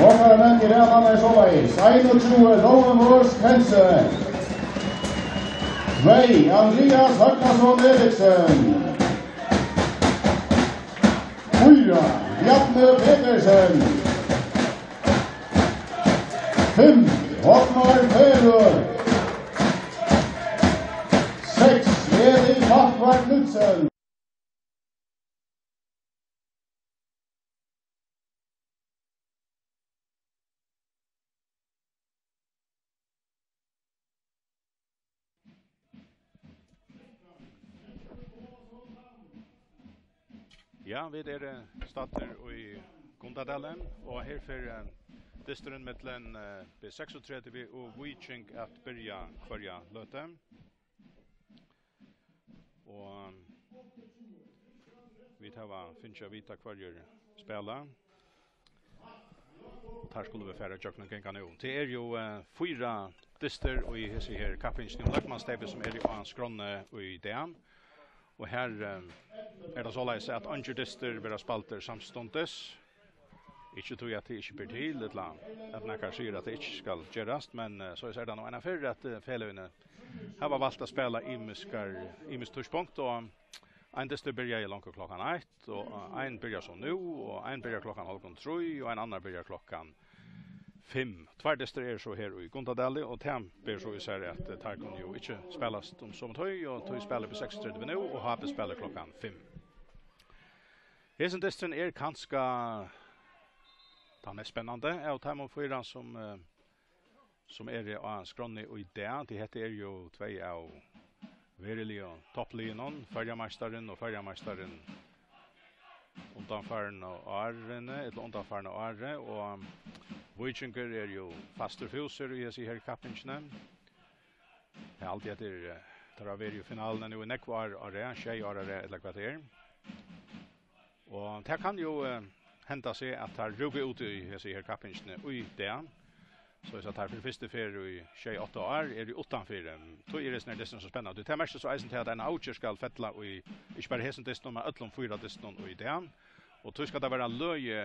Några menn i rævan er såleis. 21, Loven Vårs Pensen. Vei, Andreas Høgnason Eriksen. Fyra, Bjarne Petersen. Fem, Håkmar Perur. Seks, Edi Fattvart Knudsen. Ja, vi er starter i Gundadalen, og her for disteren mittlen B36 og Viking at byrja kvarja løte. Og vi tar finnes vita kvarjer spela. Og her skulle vi fære tjøkken genka nå. Det er jo uh, fyra dyster og i hese her kappingsnivå Løkmanstebe som er i Åhans Skronne og i Dean. Og her um, er det så leis at andre Dister vil ha spalter samståndes. Ikke tog jeg at det ikke blir til et land. At man sier at det ikke skal gjøres, men uh, så er det noe enn før at uh, feløyene har valgt å spille imiskar, imisk og en dyster byrja i langt klokkan 1, og en byrja så nu, og en byrja klokkan halvkon 3, og en annan byrja klokkan 3 fem. Tvärdyster er så här i Gondadali och tem ber så isär att tar kan ju inte spelas om som tøy och tøy spelar på 6:30 nu och har spelar klockan 5. Hesen distrin er kanska den mest spennande og Time of fyra som uh, som er av skronni og idé. Det heter er jo tvei av Verili og Topplinon, Färjameistaren og Färjameistaren undanfaren og Arne, eller undanfaren og Arne, og Vikingur er jo faster fuser i hese her kappingsene. Det er alltid etter der har vært jo finalen nå i nekvar av det, tjei av det, eller hva det er. Og det kan jo uh, henta seg at her rugger ut i hese her kappingsene og i det. Så jeg sa tar for første fer i tjej åtta år, er det utanfor. Tog er det sånn er som så spennende. Det er mest så eisen til at en avgjør skal fettla og i, ikke bare hesen dessen, men øtlom fyra dessen og i det. Og tog skal det være løye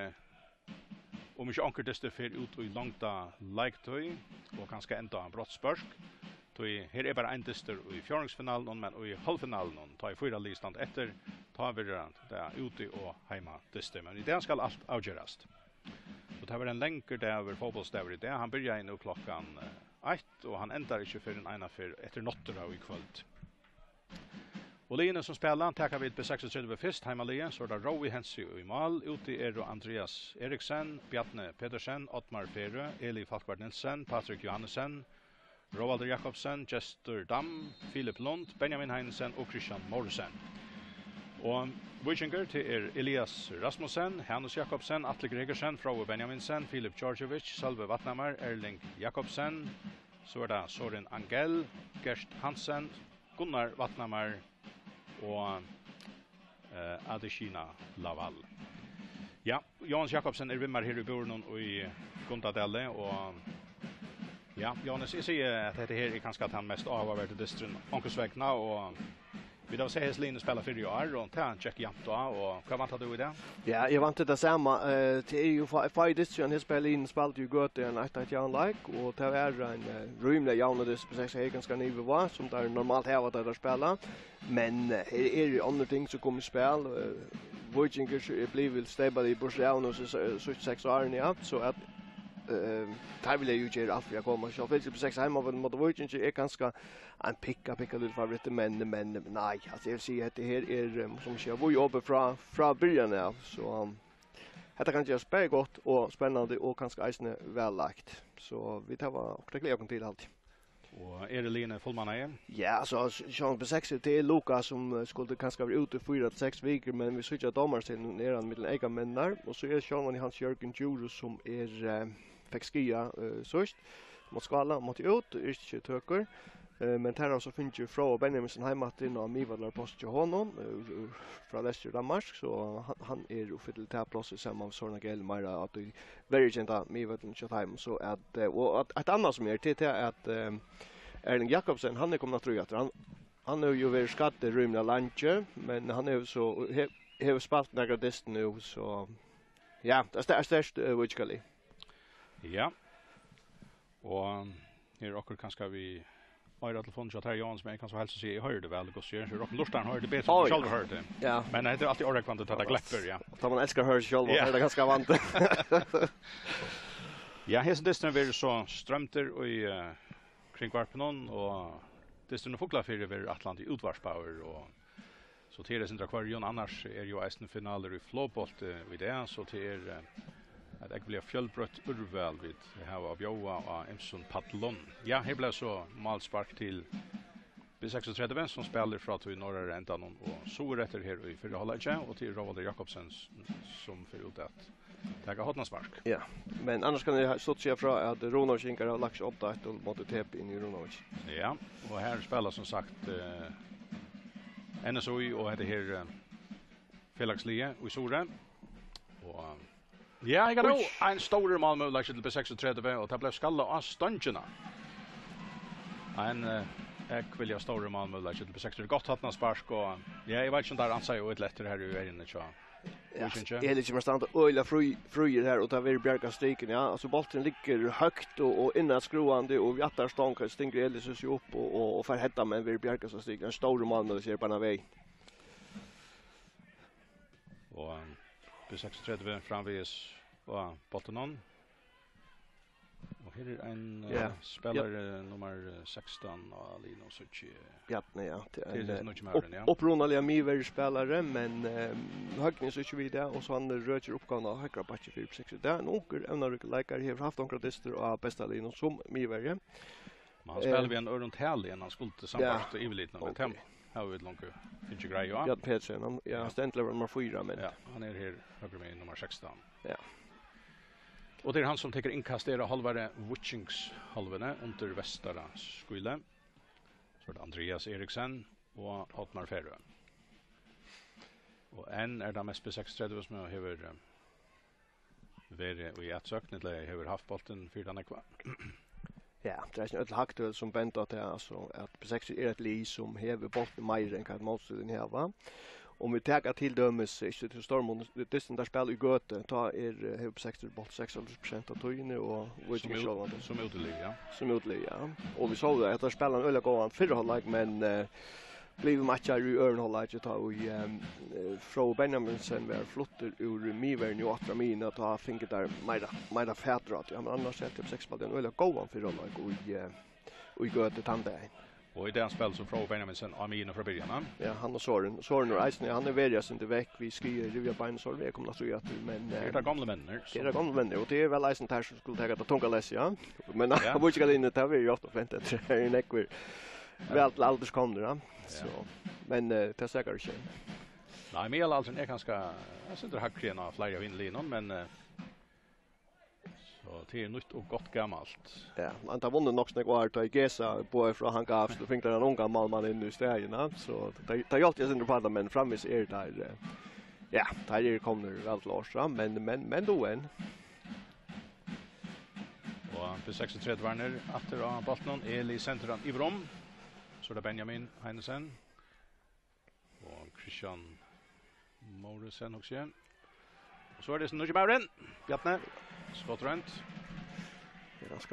om ikke anker desto fer ut i like leiktøy, og kanskje enda en brottsbørsk. Tøy, her er bare en dyster i fjøringsfinalen, men i halvfinalen, ta i fyra listand etter, ta vi det er ute og heima dyster. Men i det skal alt avgjørast. Og det var en lenker dag over fotbollsdaver i det. Han byrja inn klokkan 1, og han endar ikke før en ena før etter notter i kvöld. Och Lina som spelar tackar vid på 36 först hemma Lina så där Rowi Hensi i mål ute är då Andreas Eriksen, Bjarne Petersen, Ottmar Ferre, Eli Falkvard Nilsen, Patrik Johansen, Roald Jakobsen, Jester Dam, Filip Lund, Benjamin Heinsen och Christian Morrison. Og Vikinger til er Elias Rasmussen, Hannes Jakobsen, Atle Gregersen, Frau Benjaminsen, Filip Djordjevic, Salve Vatnamar, Erling Jakobsen, så er det Soren Angel, Gerst Hansen, Gunnar Vatnamar, og eh, Adeshina Laval. Ja, Jonas Jakobsen er vimmar her i Bornon og i Gundadelle og ja, Jonas jeg sier at dette her er kanskje at han mest avhverte distren ankesvekna, og Vi då säger Heslin spelar för i år och tar en check jämt då och vad väntar du i det? Ja, jag väntar det samma eh till ju för för det så han spelar in spalt ju gott en att att jag like och tar är en room där jag när det precis är ganska ny var som där normalt här vad där spela. Men är ju andra ting som kommer spel. Vojinger blir väl stabil i Borsalno så så sex år ni upp så att eh tar vill ju göra allt för jag kommer så finns det på sex hemma men mot Virgin är ganska en picka picka lite favorit men men nej alltså jag ser att det här är som kör vi jobbar från från början där så Hetta kan gjøres gott och spännande och og isne väl lagt. Så vi tar var och okta glede till allt. Och är det Lene Fullman igen? Ja, så Sean på 6 det er Luka som skulle kanske vara ute för 4-6 veckor men vi sier ikke at dommer til nere han mittelen egen mennene. Og så är Sean i hans Jörgen Djurus som är Eh, fick skia uh, sörst mot skala mot ut inte töker eh men där så finns ju från Benjaminsen hemma att innan Mivadlar post till honom från Leicester Danmark. Så han är ju för det här platsen som av såna gelmar att det very gentle Mivadlar shot hem så att och att ett annat som är till att Erling Jakobsen han är kommit att tröja han han är ju väl skatte rymna lunche men han är så har spalt några dist nu så ja det är störst uh, which Ja. Og her okker kanskje vi Øyre telefonen til Terje Jans, men jeg kan så helst si, jeg hører det vel, går så gjør Rokken Lorstein hører det bedre enn jeg selv hører det. Ja. Men det er alltid året kvant til at glepper, ja. Da man älskar å själv och er det ganska vant. ja, hese distren vil så strømter i uh, kringvarpen hon, og distren og det vil atlant i utvarspower, og så til det centra akvarion, annars er jo eisen finaler i flåbolt uh, vid det, så til er... Uh, at jeg blir fjølbrøtt urvel vid her av Joa og Emson Patlon. Ja, her ble så malspark til B36 som spiller fra til norra endan og så etter her i fyrre halvleggje og til Ravald Jakobsen som fyrir ut at Tackar hotna spark. Ja, men annars kan jeg stått sig fra att Ronov Kinkar har lagt 8-1 och mot tepe inn i Ronov. Ja, och här spelar som sagt eh, NSOI och heter här eh, Felix i och Sore. Och Ja, jeg har jo en stor Malmö lagt til B36, og det ble skallet av støntjene. En jeg vil ha stor Malmö lagt til B36, godt hatt noen spark, og ja, jeg vet ikke om det er ansatt jo et lettere her i verden, ikke sant? Ja, det är lite mer standa öjla fröjer här och ta vid bjärka stiken, ja. Alltså bollen ligger högt och, och innan skruande, och jattar stånkar, stinger elisus ju upp och, och, och får hetta med vid bjärka stiken. En stor man med ser på den väg. Och På 36 framvis var Bottenon. Og her er en ja. uh, spiller ja. nummer 16 av Lino Succi. Bjartne, ja. Det er en uh, ja. opprunalig Miver spelare, men um, Høgni Succi vid det, og så han røker oppgaven av Høgra Batje 4-6. Det er en unker evnarrykke leikar har haft noen dister av besta Lino som Miver. Men han spiller vi en ørent hel igen. han skulle til samvart og lite med tempo har vi ett långt finns ju grej va. Ja Petersen han ja han nummer 4 men ja han är här högre med nummer 16. Ja. Och det är han som tar inkastera halvare Witchings halvene under västra skyle. Så det Andreas Eriksen och Otmar Ferre. Och en är det mest på 630 som jag har varit i ett söknet eller jag har haft bollen för den här kvar. Ja, det er ikke ødel haktuelt som bent benda til altså, at P6 er et li som hever bolten meir enn hva motstiden heva. Om vi tega til dømes, ikke til Stormund, dysten der spiller i Gøte, ta er hever P6 bolt 600% av tøyene, og vi ikke sjåvande. Som utelig, ja. Som utelig, ja. Og vi så det, at der spiller en øyla gåan fyrre men uh, blev matchar i Örnhållet att ta och Fro Benjaminsen var flottor ur Mivern i åtta mina att ha finket där Maira Maira Fädrat. Ja men annars är typ sex på den eller goan för Örnhållet och och i göte tandbägen. Och i den spel som Fro Benjaminsen har med från början. Ja, han och Soren. Soren och Eisen, han är värjas inte väck. Vi skriver ju via Bain Soren. Vi kommer att säga att men det är gamla männer. Det är gamla vänner och det är väl Eisen där som skulle ta att tunga läs, ja. Men han borde ju gå in i det här vi ofta väntar. Det är en ekvir väl till alders kommer då. Så men det är säkert inte. Nej, men alltså är ganska jag syns det har krena flera vindlinon men så det är nytt och gott gammalt. Ja, han tar vunnit nog snägg var till Gesa på från han gav så fick den unga malman in i stäjerna så det tar jag inte på men framis är där. Ja, där kommer allt Årsra, men men men då en. Og på 36 varner, atter av Baltnon, Eli Senteran i Vrom. Så det Benjamin Heinesen og Christian Morrison også igjen. Og så er det Snurri Bauren, Bjartne, skott rundt.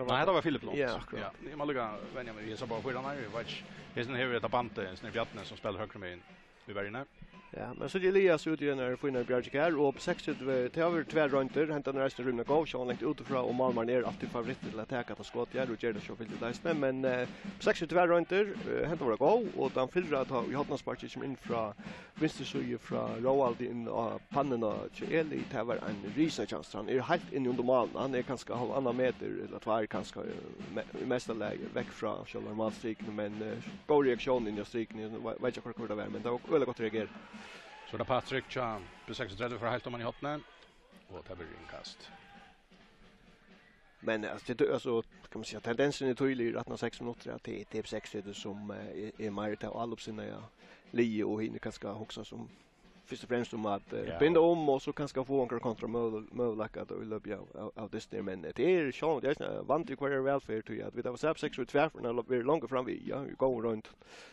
Nej, det var Philip Lott. Ja, akkurat. Ja, det är lukka Benjamin, jeg sa bare hvordan her, Jag vet ikke. här hever etter Bante, Snurri Bjartne, som spelar högre med inn i vergene. Ja. Ja, men så det Elias ut igen när Finnar Bjarke här och på 60 till över två runder hämtar den resten runda gav Sean längt utifrån och Malmar ner alltid favorit till att täcka att skott jag och Gerda Schofield där men men på 60 två runder hämtar våra gå och den fyllra att vi hade några som in från vänster sida från Roald in och pannen och Eli det var en risa chans han är helt in under mål han är ganska halv annan meter eller två kanske i mesta läge väck från själva Malmar men god reaktion in i striken. Vet jag kort vad det var men det var väldigt gott reagerat Så det er Patrick Chan, på 36 for helt om han i hoppene. Og det blir innkast. Men alltså det alltså kan man säga tendensen är tydlig att när 6 minuter att det är 6 det som är Marita och all när ja. Lee och hinner kanske också som först och främst om att binda om och så kanske få några kontra möjlighet att löpa av det där men det är sjön det är vant i kvar welfare till att vi där var 6 och tvär för när vi är långt fram vi ja vi går runt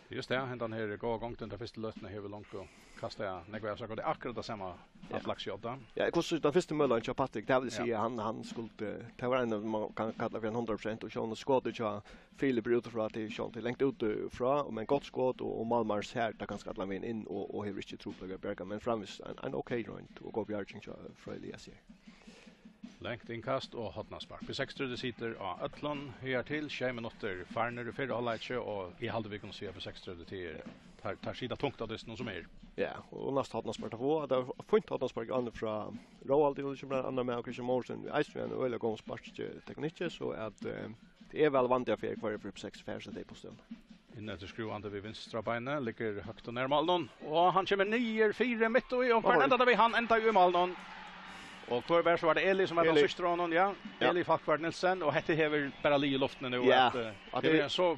just det den här går gången den första lösningen här vi långt kasta jag när jag sa det akkurat det samma yeah. flax jobb där. Ja, kost den första möllan till Patrick. där vill säga han han skulle ta var en man kan kalla för en 100 och Sean skott och jag Filip ut från att det Sean till längt ut från men gott skott och, och Malmars här där kan skalla in in och och hur riktigt tror jag Berga men framvis en, en okej okay runt och gå på arching så för Elias här. Lengt innkast og Vi På tror det sitter av Øtland, høyar til, 20 minutter, farner i fyrre halvleitje, og i halvdevikon sier på tror det tider tar tar sida tungt av det som är. Ja, och nästa hade spart få att det fint hade spart andra från Roald och som andra med Christian Morrison. Iceman och eller gång spart tekniker så att det är väl vant jag för kvar för 6 färs det på stund. Inne etter skruande vi vinstra beinet, ligger høgt og nær Maldon, Og han kommer nyer, fire midt og i omkring, enda da vi han, enda i Maldon. Og kvar vær så var det Eli som var den syster honom, ja. Eli Falkvard Nilsen, og hette hever bare li i luften nu. Ja, det er så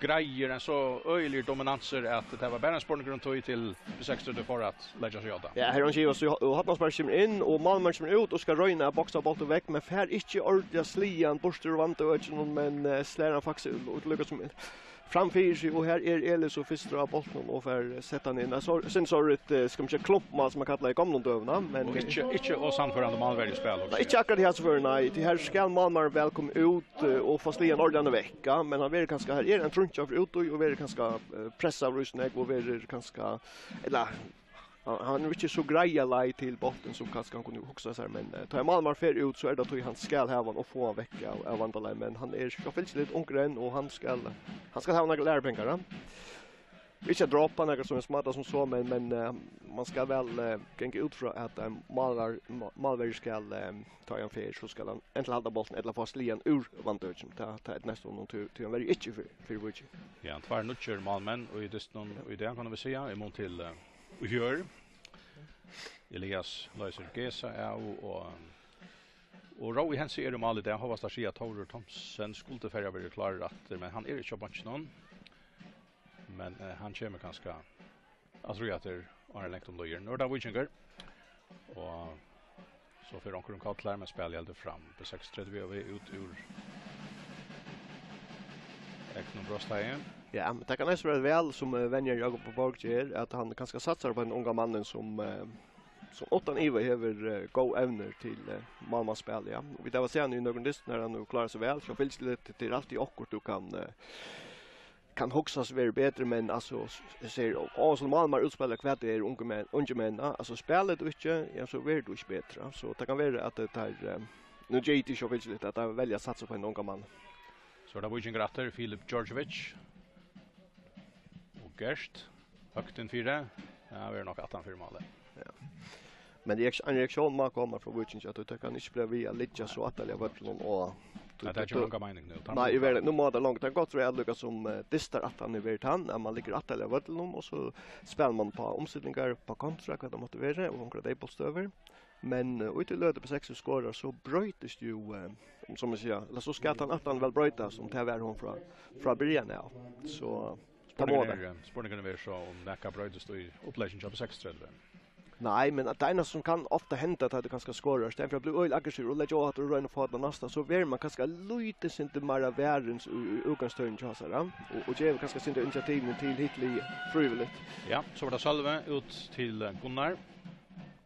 grejer en så öjlig dominanser att det var Bernsborn grund tog till 60 för att lägga sig åt. Ja, här har ju så Hapasberg kommer in och Malmö kommer ut och ska röjna boxa bort och väck men fär inte ordentligt slian borster och vant och men slärar faktiskt ut lyckas som framför sig och här är Elis och Fistra av bollen och för sätta ner. så sen så det ska man inte klumpa som man kallar i gamla dövna men inte inte och samförande man väljer spel också. Inte akkurat här så för nej. Det här ska Malmö välkom ut och fast det är en ordentlig vecka men han vill kanske här är en truncha för ut och vill kanske pressa Rusnek och vill kanske eller han är inte så greja lei till botten som kanske han kunde huxa så här men uh, tar jag Malmar fer ut så är det att han skall ha han och få han vecka av, av men han är ju finns lite onkren och han skal, han ska ha några lärpengar. Ja? Inte droppa några som är smarta som så men men uh, man ska väl uh, gänga ut från att en Malmar Malmar ska uh, ta en fer så ska han äntligen hålla bollen eller få slian ur Vandalaj ta ta ett nästa någon tur till en väldigt inte för för Witch. Ja, tvär nu kör Malmen och i det någon i det kan vi se ja mån till uh, og gjør. Elias Løyser Gesa er og, og, og Rau hensi er om alle det, har vært at Taurer Thomsen, skulle ferja være klar at, men han er ikke av noen, men eh, han kommer kanskje, jeg tror at det er lengt om løyer. Nå er det Wikinger, og så får Anker Kattler med spilgjeldet fram på 6.30, vi er ut ur Eknum Brøstheien. Ja, men det kan nästan vara väl som uh, vänjer Jakob på Borg är att han kanske satsar på en unga mannen som uh, som åttan Iva hever uh, go evner till uh, Malmö spel ja. Och vi där var sen i någon dist när han nu klarar sig väl så finns det till alltid akkurat du kan uh, kan huxas vara bättre men alltså ser och normalt Malmö utspelar kvärt det är unga män unga män alltså spelet och inte ja så blir du inte bättre så det kan vara att det tar nu JT så finns det att välja satsa på en unga man. Så där var ju en gratter Filip Georgievich Gerst, högt en fyra. Ja, vi er nog att han fyra mål. Ja. Men det är en reaktion man kommer från Witchings att det kan inte bli via Lidja så att eller vart någon och Det är ju många mening nu. Nej, i världen nu måste långt det gott tror jag lucka som distar att han är vart han när man ligger att eller vart någon och så spelar man på omsättningar på kontra vad de måste vara och några där stöver. Men uh, ut i löte på 6 skorar så bröjtes ju uh, som man säger, eller så ska han att han väl bröjtas som det var hon från från början ja. Så på måten. Spurningen är så om Nacka bröjde stå i uppläggningen på 6-30. Nej, men att det ena som kan ofta hända att det kanske skårar. Stämt för att bli öl aggressiv och lägga åt och röna på den nästa. Så vill man kanske lite sin inte mera världens utgångsstöjning till sig. Och, och det är sin inte initiativen till Hitler frivilligt. Ja, så var det Salve ut till Gunnar.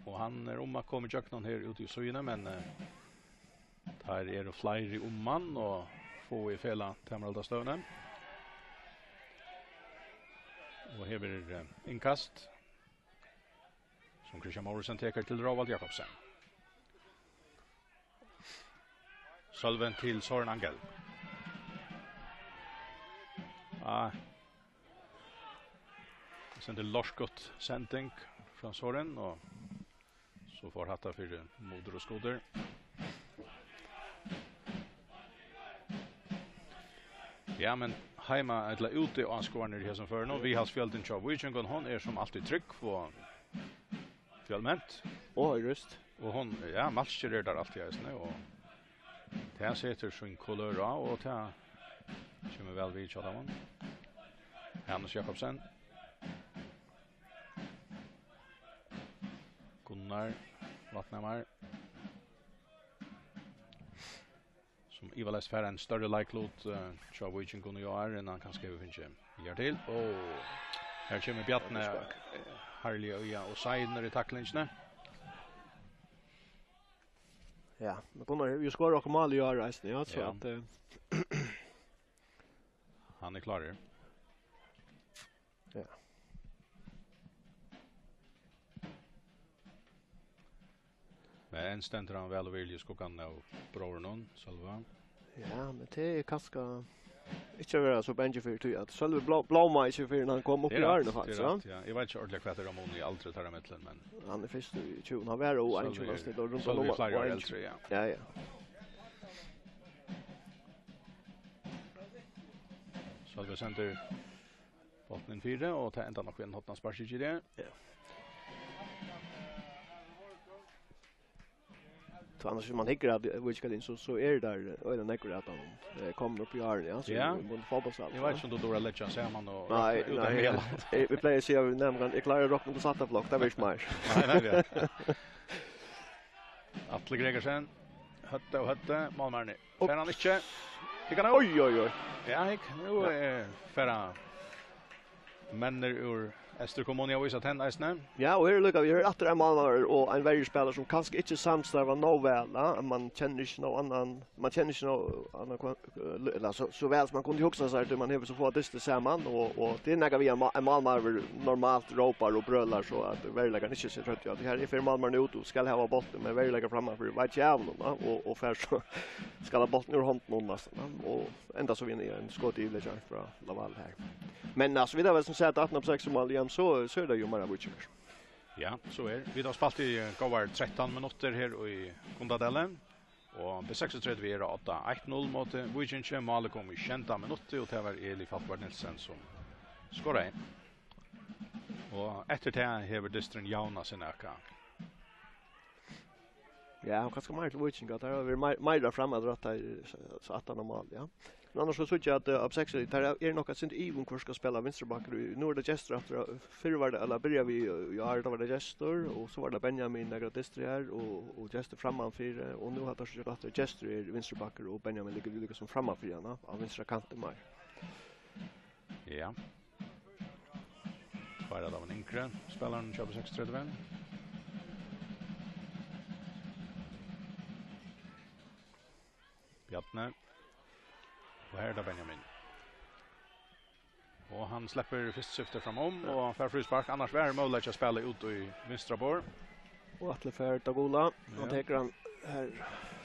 Och han er om å komme i jöknan här ute i Søyene, Men eh, här är det flere om man, och få i fälla tämralda stövnen. Och här uh, innkast som Christian Morrison teker till Ravald Jakobsen. Sølven till Søren Angel. Ah. Sen det Lorskott sending från Søren och så får hatta för moder och skoder. Ja, men heima eller ute og anskårner her som før nå. Vi har spjalt en tjav. Wijengon, hon er som alltid trygg på fjallment. Og høyrest. Og hon, ja, matcher er der alltid heisne, og det her setter sin kolør av, og det her kommer vel vidt av dem. Hannes Jakobsen. Gunnar Vatnemar. Gunnar. som Ivar Lest färre en större lajklot. Uh, Tja Wojcin kunde ju är innan han skriver finns gör till. Och här kommer Bjartne, Harli Öja och Seidner i tacklingsne. Ja, men Gunnar, ju skorar och mål gör resten, ja, så att... Han är klar Men stendur han väl och vill ju skockan av bror någon, Salva. Ja, men det är kaska inte vara så bänge för tog att själva blå blåma inte för när han kom upp i hörnet faktiskt. Ja, jag vet inte ordentligt vad det er om hon i allt tar emellan men han är först i 20 han var och han skulle stå runt och lova. Ja, ja. ja. Salva sender Botten 4 og ta enda nok en hotna sparsikker der. Ja. Så annars man hickar att vilka in så så är det där och den där att de kommer upp i åren, ja så mot fotbollsal. Jag vet inte om då det lägger sig man och Nej, nej. Vi plejer se över nämligen i klara rocken på satta block där vi smash. Nej, nej. Atle Gregersen hötte och hötte Malmö nu. Fer han inte. Det kan oj oj oj. Ja, ik nu är fer han. Männer ur Ester kommune har visat henne eisne. Ja, och här lukar vi her atter en mannar och en vergerspelare som kanske inte samstarva nå va, man känner inte någon annan, man känner ju någon annan, eller så, så väl som man kunde huxa seg att man hever så få dyste samman och och det er vi en, en malmar normalt ropar och brölar så at verlegaren inte så trött ja, det här är för malmaren ut og skal hava botten, men verlegaren framme for veit va? Och och för så ska ha botten ur någon noen nesten, Och ända så vinner jeg en skott i fra Laval här. Men alltså vi där väl som sagt 18 på 6 mål fram så, så är det ju bara Butchers. Ja, så är Vi har spalt i Govar 13 minuter här i Kondadellen. Og B36 vi er 8-1-0 mot Vujinche. Male kom i kjenta minutter, og det var Eli Falkvard Nilsen som skåra inn. Og etter det hever distrin jauna sin øka. Ja, og kanskje mer til Vujinche, at det har vært mer framme at det er 18 mål, ja. Men annars så såg jag att av sex där är nog att synd Ivon kurs ska spela vänsterback är det gestor efter förr var det eller börjar vi jag har det var det gestor och så var det Benjamin där gestor här och och gestor framan för och nu har det så att gestor är vänsterback och Benjamin ligger lika som framan för henne av vänstra kanten mer. Ja. Bara av en inkre spelaren köper 635. Bjartne Och här är det Benjamin. Och han släpper först syfte framom och han får frispark. Annars är det möjligt att spela ut i vinstra bor. Och Atle för Dagola. Ja. Han täcker han här.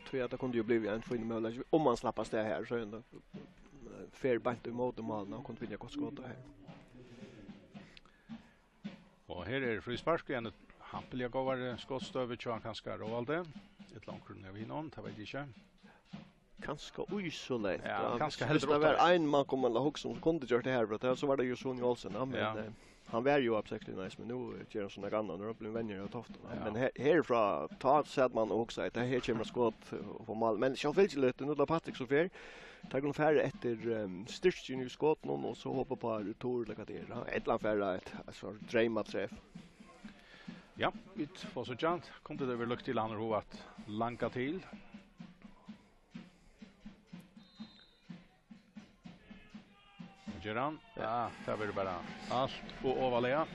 Tror jag att det kunde ju bli en fin möjlighet. Om man slappas det här så är det fair bant emot dem och Han kunde vilja gott skott här. Och här är frispark igen. Han vill jag gå var skottstövet så han kan Rovalde. Ett långt grunn av hinnom, det vet jag inte. Kanske oisolert. Ja, kanske helt Det var en man kommer alla hooks som kunde gjort det här för det så var det ju Sonny Olsen men ja. eh, han var ju absolut nice men nu gör han såna gamla när de blir vänner och toft. Ja. Men här härifrån tar så att man också att det här kommer skott på mål men jag vill ju lite nu då Patrick så fel. Tar hon färre efter um, styrstjen i skott någon och så hoppar på retur eller det. Ett land färre ett alltså drömma träff. Ja, vi får så jant. Kom det över lukt till han och att lanka till. Geran. Ja, det blir det bara allt och.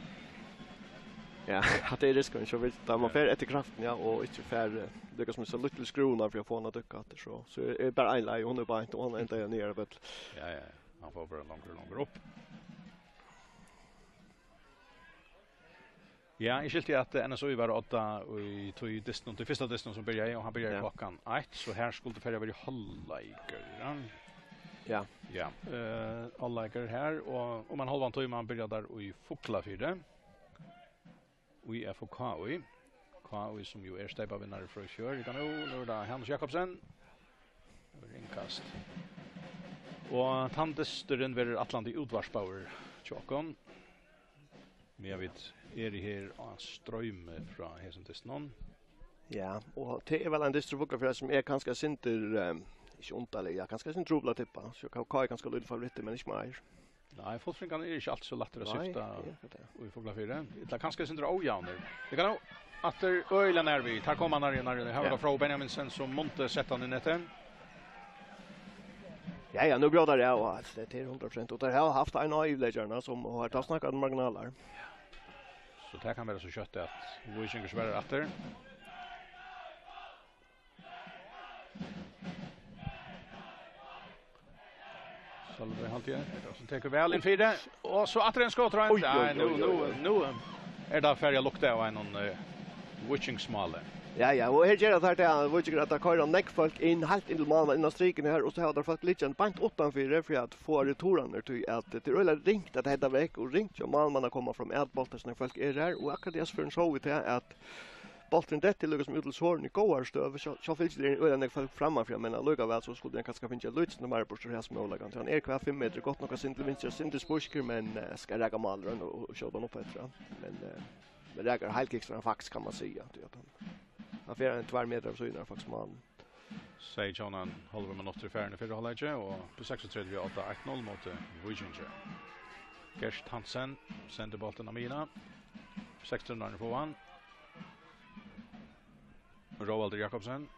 Ja, att det är risken så vill ta man för ett kraften ja och inte för det kan som så lite skrona för jag får att dyka att så så är det bara en lej och nu bara inte hon inte är nere vet. Ja ja, han får bara långt långt upp. Ja, jeg skilte att NSO var åtta i tog distan, det första distan som började och han började klockan 1 så här skulle det färja være hålla i görran. Ja. Ja. Eh alla är här och om man halvan antar man börjar där i Fokla 4. Vi är för KOI. KOI som ju är stäpa vinnare för kör. Vi kan nu nu där Hans Jakobsen. Över Och tantesteren verður Atlanti utvarspower. Tjokon. Men jag vet, är det här en ström från hesen till Ja, och det är väl en distro för som är ganska sinter um, Ikke underlig, Ja, kan ikke tro tippa. Så kan er ganske lydelig favoritter, men ikke mer. Nei, Fossfinkan er ikke alltid så lettere å syfte i Fogla 4. Det er kanskje sindra ojavner. Det kan også atter øyla nærvi. Her kommer han nærvi nærvi. Her var det fra Benjaminsen som måtte sette han i nettet. Ja, ja, nu grådar jag och allt det är 100% Och det har haft en av ivläggarna som har tagit snackat marginaler. Så det kan vara så kött att Louis Jüngers värre efter. Salve Haltier. Så tar väl in fyra och så åter en skott runt. Nej, nu nu nu är det färja lukta av en någon witching smaller. Ja, ja, og her gjør det her til han, hvor ikke at det kører nekk folk inn, helt inn til mannen innan striken her, og så har det folk litt en bank utenfor det, for at få retorene til at det er ringt at det heter vekk, og ringt jo mannen man har kommet fra et bolter som folk er her, og akkurat jeg for en så vi til at bolten det till Lucas Mutel Sworn i går stöv så finns det en öden fall framan för men Lucas väl så skulle den kanske finna lutsen nummer på så här som Ola kan han är kvar 5 meter gott några sin till vänster sin till Spusker men ska räcka målaren och köra upp efter men men räcker helt extra fax kan man säga att han han får en 2 meter så innan fax man Säger John en halv minut i färden i förra halvleken och på 36 vi 8-1-0 mot Wiginger. Gerst Hansen sänder bollen Amina. 16 på han. Roald Jakobsen.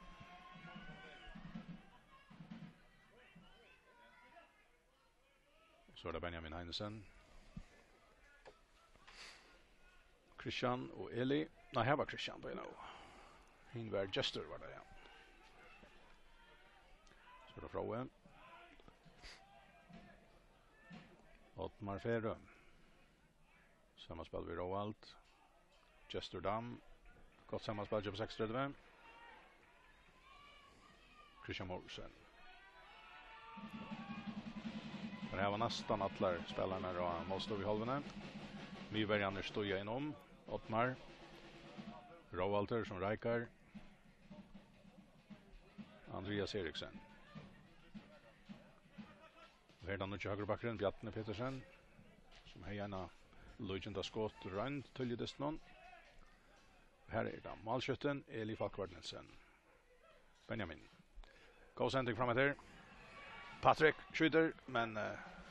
Så er det Benjamin Heinesen. Christian og Eli. Nei, her var Christian på en av. Hinn var Jester var det, ja. Så er det Frohe. Ottmar Ferre. Sammanspall vi Roald. Jester Dam. Godt sammanspall, Jump 6-30. Christian Morrison. Men här var nästan alla spelarna då. Måste vi halvorna. Myberg Anders stoja inom. Ottmar. Råvalter som räkar. Andreas Eriksen. Verdan och högre backen Bjarne Petersen som hejar en legenda skott runt till det någon. Här är det. Malskötten Eli Falkvard Benjamin. Gå sending fram här. Patrick skjuter, men uh,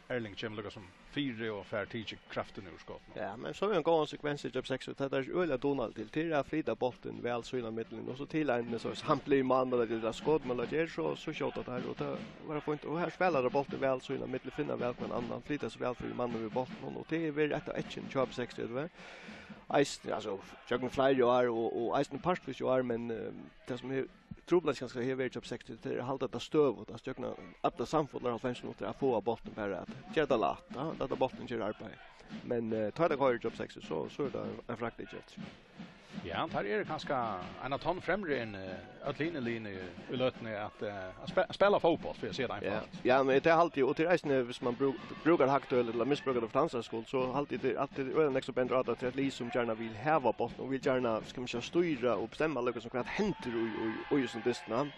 Erling Kjem lukkar som fyra och fär tidig kraften ur skott. Ja, men så är en gång sekvens i jobb 6 och det är öliga Donald till till att frida bollen väl så innan mitten och så till en så han blir man där det där skott men det så så skjuter det här och det var fint och här spelar bollen väl så innan mitten finna väl en annan frida så väl för mannen vid bollen och det är väl ett etchen jobb 6 det var. Eisen, alltså, jag kan ju är och och ice Park för ju är men det som trubbla ganska här vart upp 60 det är halta det stöv och att stökna att det samfundar har fänsn mot att få botten bara att göra lat, ja det botten gör arbete men tar det kvar upp 60 så så är det en fraktigt Ja, han tar er kanskje en av tonn fremre enn Atline Line i løtene at uh, spela fotboll, for jeg ser det en yeah. Ja, men det er alltid, og til reisende, hvis man bruk, brukar haktøl eller misbrukar det for danserskål, så alltid det alltid øyne ekstra bent rata til at li som gjerna vil heva bort, og vil gjerna, skal man ikke styra og bestemma lukka som hva henter ui, ui, ui, ui, ui,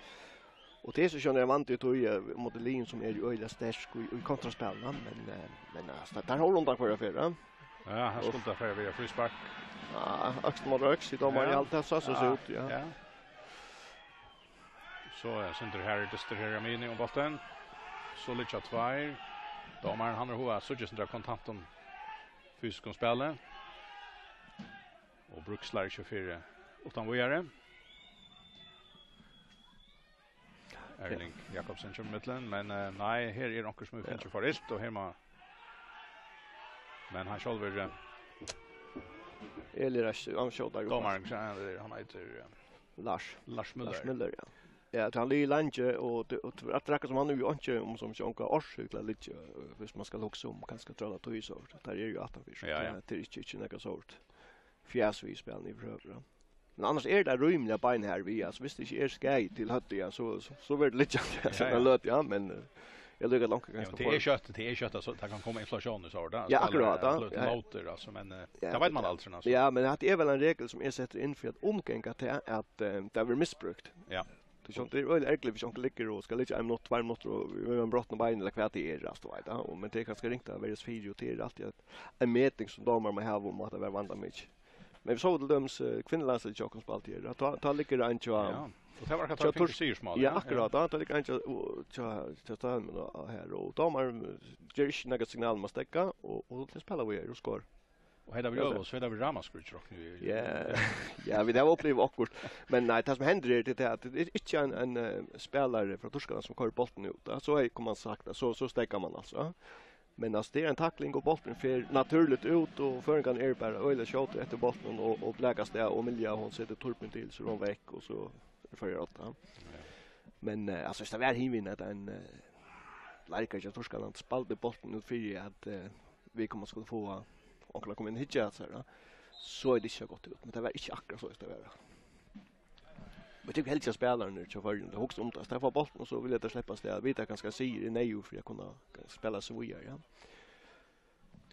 Och det är så känner jag vant ut i lin som är ju öjliga stärsk i kontraspelna, men, men alltså, där har hon undan kvar affärer. Ja, han skulle ta för via frispark. Ja, Axel öx i domar i allt så så ut, ja. Ja. Så är Sundr Harry dyster här med in i botten. Så lite att två. Domaren han har hoa så just drar kontanten fysisk om spelet. Och Brooks lär 24 utan vad gör Erling Jakobsen kör mittlen, men uh, nej, här är det något som är finns för ilt och här man Men han själv är... Eller är han skjuter. Domaren, han heter... Lars. Lars Müller. Lars Müller, ja. Ja, han ligger länge och och att räcka som han nu inte om som sjönka årscykla lite hvis man ska också om kanske trölla tog så där är ju att han fisk. Ja, ja. Det är inte inte något sort. Fjärs vi spelar ni för Men annars är det rymliga bein här vi alltså visst det är skaj till hötte så så vart lite så låt ja men Jag lukar långt ganska på. Det är kött, det är kött så det kan komma inflation så där. Ja, akkurat. Ja. Motor alltså men det vet man alltså alltså. Ja, men det är väl en regel som är sätter in för att omgänga till att det blir missbrukt. Ja. Det sånt är väl ärligt för onkel ligger och ska lite I'm not varm not och vi har brott någon eller kvärt det är rast vet jag. Och men det kanske ringt av deras video till allt en mätning som damer med här om att det var vanda mycket. Men vi såg det döms kvinnolandslaget i Att Ta, ta ligger det inte Och det var att det fick syrsmal. Ja, akkurat. Han tog inte att ta ta med här och de ger Jerry några signal måste täcka och och det spelar vi och skor. Och här där vi över så där vi ramaskrig rock nu. Ja. Ja, vi där upplevt akkurat. Men nej, det som händer är det att det är inte en en spelare från Torskarna som kör bollen ut. Så är kommer man sagt så så stäcker man alltså. Men alltså det är en tackling och bollen för naturligt ut och förrän kan Erberg öle skjuter efter bollen och och läggas där och Milja hon sätter torpen till så de väck och så för åt. Men uh, alltså det var himlen att en uh, lika jag tror ska han spalta bollen ut för att uh, vi kommer skulle få och komma in hitcha så där. Så är det inte gott ut, men det var inte akkurat så det var. Men tycker helt jag spelar nu så för det hooks om det. Där får bollen och så vill jag inte släppa det. Vita ganska sig i nej för jag kunna spela så vidare. Ja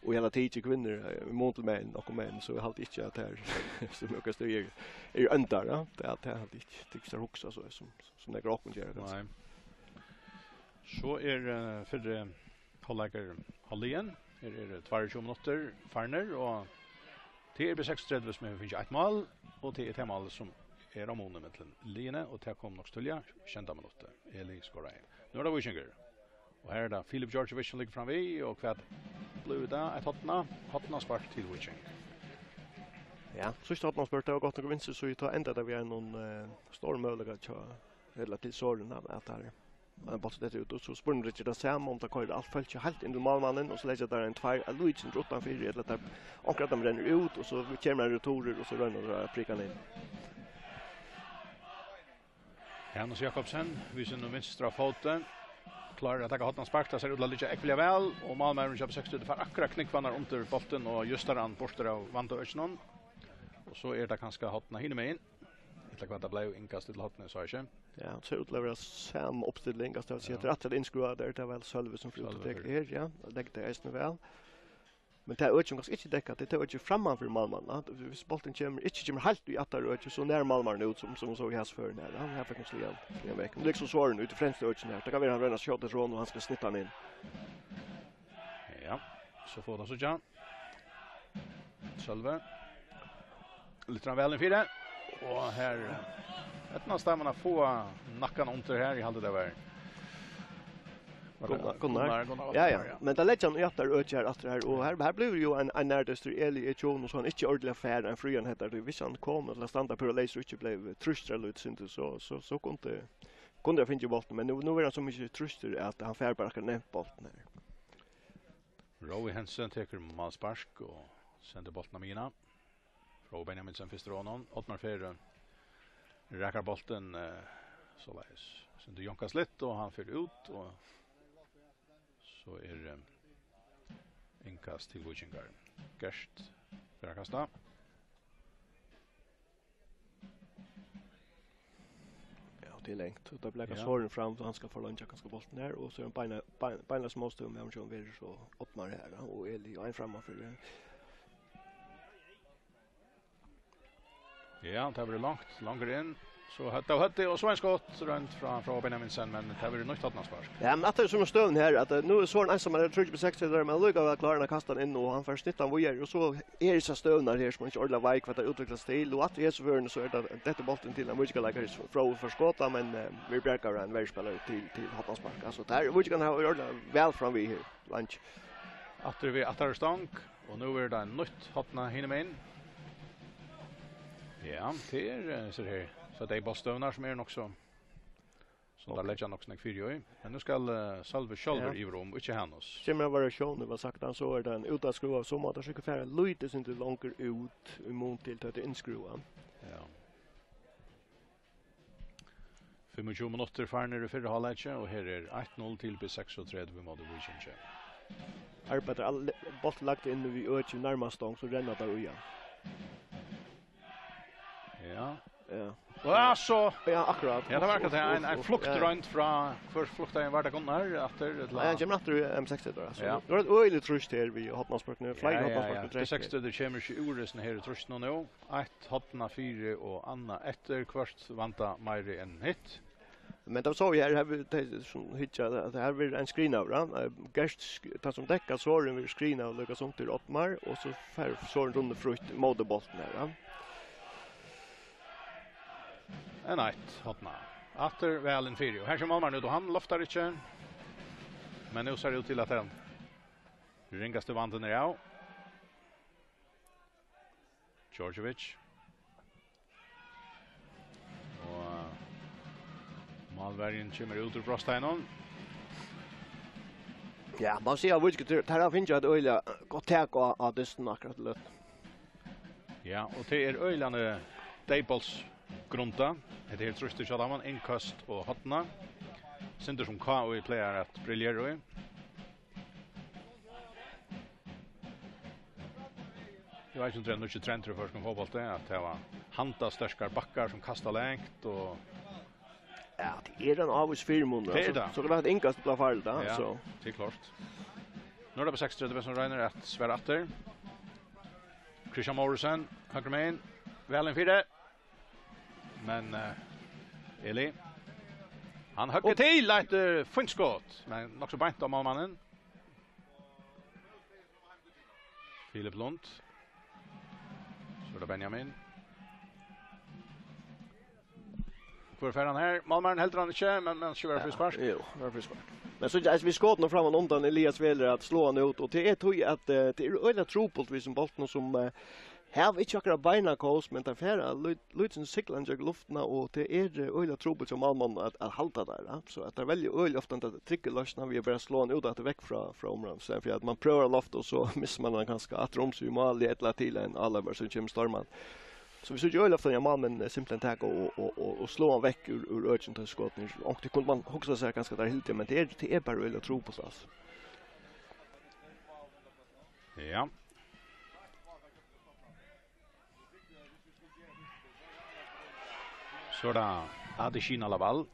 och hela tiden kvinnor i mån till män och män så jag har inte att här så mycket styr är ju öntar ja det att jag har inte tycks det också så som som det grapen gör det. Nej. Så är för kollegor Halligen Her er det 22 minutter Farner, og det er B36 som er finnes et mal, og det er et mal som er om måneden med Line, og det kom nok stølja, kjenta minutter. Eli skåra inn. Nå er det Vysjenger. Og her er det Filip George som ligger framvi, og kvart blir det et hotna, hotna spark til Wiching. Ja, så hotna spark, det var godt nok vinst, så vi tar enda der vi er noen uh, stormøvlega tja, relativt såren av at her. Men bara det ut och så spurnar det där samma om det kör allt fallet helt in i målmannen och så lägger där en två Luigi runt han fyra eller där och att de ränner ut och så kommer det rotorer och så rönnar det prickan in. Janus Jakobsen visar nu vänstra foten klarar att ta hotna sparka så det ligger ekvilja väl och Malmö är på 60 för akkurat knickvannar under bollen och just där han borster av Vanda Öchnon. Och så är det kanske hotna hinner med in. Inte lag det blev inkast till hotna så inte. Ja, så utlever sam uppställning att det heter att det inskruvar där det väl Sölve som flyttar det här, ja. Det det är väl. Men det er ikke ganske ikke dekket, det er ikke framman for Malmanna. Hvis bolten kommer, ikke kommer helt i atter, og ikke så nær Malmanna ut som, som så i hans føren her. Han her fikk en slian, slian vekk. Men liksom svaren ut i fremste økjen her. Det kan være han renner skjøtet rån, og han skal snitte han inn. Ja, så får han så tja. Sølve. Litt han vel en fire. Og her, etter nå stemmer få nakkan under her i halvdelen det verden. Gunnar. Gunnar. Gunnar. Ja, ja. Men det lägger han i att det ökar att det här och här här blir ju en en närdöster Eli i och så han inte ordla affär en frien heter det visst han kom och stanna på och läser och inte blev trustra ut synte så så så kunde kunde jag finna bollen men nu nu är han så mycket trustor att han färd bara kan nämnt bollen här. Rowe Hansen tar malspark och sänder bollen av mina. Rowe Benjaminsen första ronden, Ottmar Ferre. Räcker bollen eh, så läs. Sen det jonkas lite och han för ut och så er det innkast til Vikingar. Gerst, fyrir kasta. Ja, det er lengt. Det blir kanskje håren fram, så han skal få han skal bolten her, og så er han beina, beina, beina småstum, med om vi er så åpner her, og Eli og en framme for det. Ja, det blir langt, langt inn. Så hade och hade och så en skott runt från från Benjaminsen men det var ju nytt annat spark. Ja, men att det är som stövn här att nu är Soren ensam med 30 på 60 där men Luka var klar när kastan in och han får snittan vad och så är det så stövnar här som inte ordla vik vad det utvecklas till och att det är så värn så är det detta bollen till en musical like från för skotta men vi brukar en väldigt spelare till till Hattans spark. Alltså där mycket kan ha ordla väl från vi här. Lunch. Att vi att det stank och nu är det en nytt hotna hinner med in. Ja, det är så här. Så det är bara stövnar som är den också. Så okay. där lägger han också en fyra i. Men nu ska uh, Salve Scholver i Rom, inte Hannos. Känner jag variation, det var sagt han så är den utan skruva så mått att försöka färra lite så inte långt ut emot till att inskruva. Ja. 25 minutter farner i fyrre halvleitje, og her er 1-0 til B36 mot Vikingsje. Arbeider all bolt lagt inn vi økje nærmast så renner der uja. Ja. Ja. Ja, så ja, akkurat. Ja, det var akkurat en en flukt runt från för flukta en vart kom här efter ett lag. Ja, jag menar M60 då alltså. Det var ett öjligt trust här vi hotnarspark nu, flyg hotnarspark nu. 60 det kommer ju urisen här trust nu nu. Ett hotna 4 och Anna efter kvart vanta mer än hit. Men då så vi här har vi som hitcha det här blir en screen över. Gerst tar som täcka så har vi screen över Lucas Onter Ottmar och så färg så runt under frukt moderbollen där. En ett hotna. Atter väl en fyra. Här kommer Almar nu då han loftar inte. Men nu ser det ut till att han ringaste vanten är av. Och Malvärgen kommer ut ur Brosteinon. Ja, man ser vad det här finns ju att öjla gott tag av dysten akkurat lött. Ja, och det är öjlande Daples grunda. Det er trøst til Kjallaman, innkast og hotna. Sinter som K og i pleier at briljere i. Jeg vet ikke om det er trend til først om fotboll det, at det var hanta størskar bakkar som kastar lengt og... Ja, det er en avvis firmon, det er det. Så klart innkast blir farlig da, ja, så... Det er klart. Nå er det på 36, som regner at Sverre Atter. Christian Morrison, Hankremein, Velen 4, men uh, Eli han hugger till ett uh, fint skott men också bänt av mannen. Filip Lund. Så är det Benjamin. Hvor fer han her? Malmaren helter han ikke, men men kjører frispark. Jo, var for. Men så alltså vi skott nog framan undan Elias Veller att slå han ut och det är tog att det är öliga tropult vi som bollen som Hav ikkje akkurat beina kås, men det færa lutsen siklan jeg luftna, og det er øyla trobel som allmann at, at halda der. Så att det er veldig øyla ofte at trykket løsna, vi er bare slå han ut at det vekk fra, fra området. Så for at man prøver loft, og så missar man den ganske at roms i mal i et eller til en alaver som kommer stormann. Så vi sier øyla ofte at man simpelthen tak og, og, og, og slå han vekk ur, ur øyla til skåten. Og det kunne man hoksa seg ganske der hilti, men det er, det er bare øyla trobel. Ja, Så da det Laval.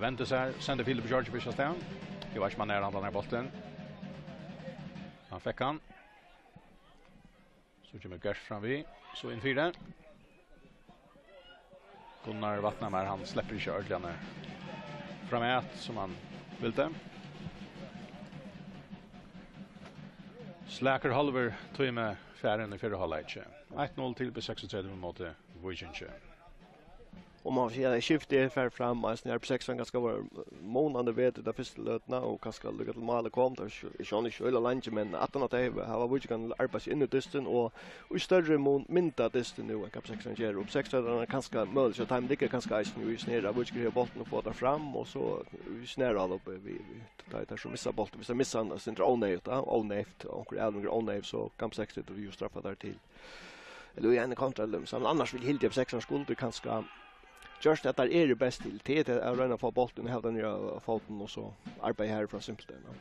Venter seg, sender Philip George på Kjøstheim. Det var ikke man er han denne bolten. Han fikk han. Så kommer Gersh fram vi. Så inn fire. Gunnar Vattnemar, han slipper ikke ordentlig fram ett som han det. Slacker halver tog med färden i fyra halvleitje. 1-0 till på 36 mot Vujtjensjö om man ser det skiftet är färd fram alltså när på sexan ganska var månande vet det första lötna och kanske lucka till målet kom där Sean i själva lunch men att han att ha har vi kan arbeta in i dysten och och större mån mynta dysten nu en kapacitet som ger upp sex där kanske möjligt så time ligger kanske is nu is nere vi ska ha bollen och få där fram och så vi snära upp vi tar där som missar bollen vi så missar andra centra och onöjt och Elmer onöjt så kap sex det ju straffa där till Eller i en kontra dem. Annars vill Hildjef sexan skuld kanske just att det är det bäst till det är att röna få bollen och hävda ner foten och så arbeta här från Simpleton.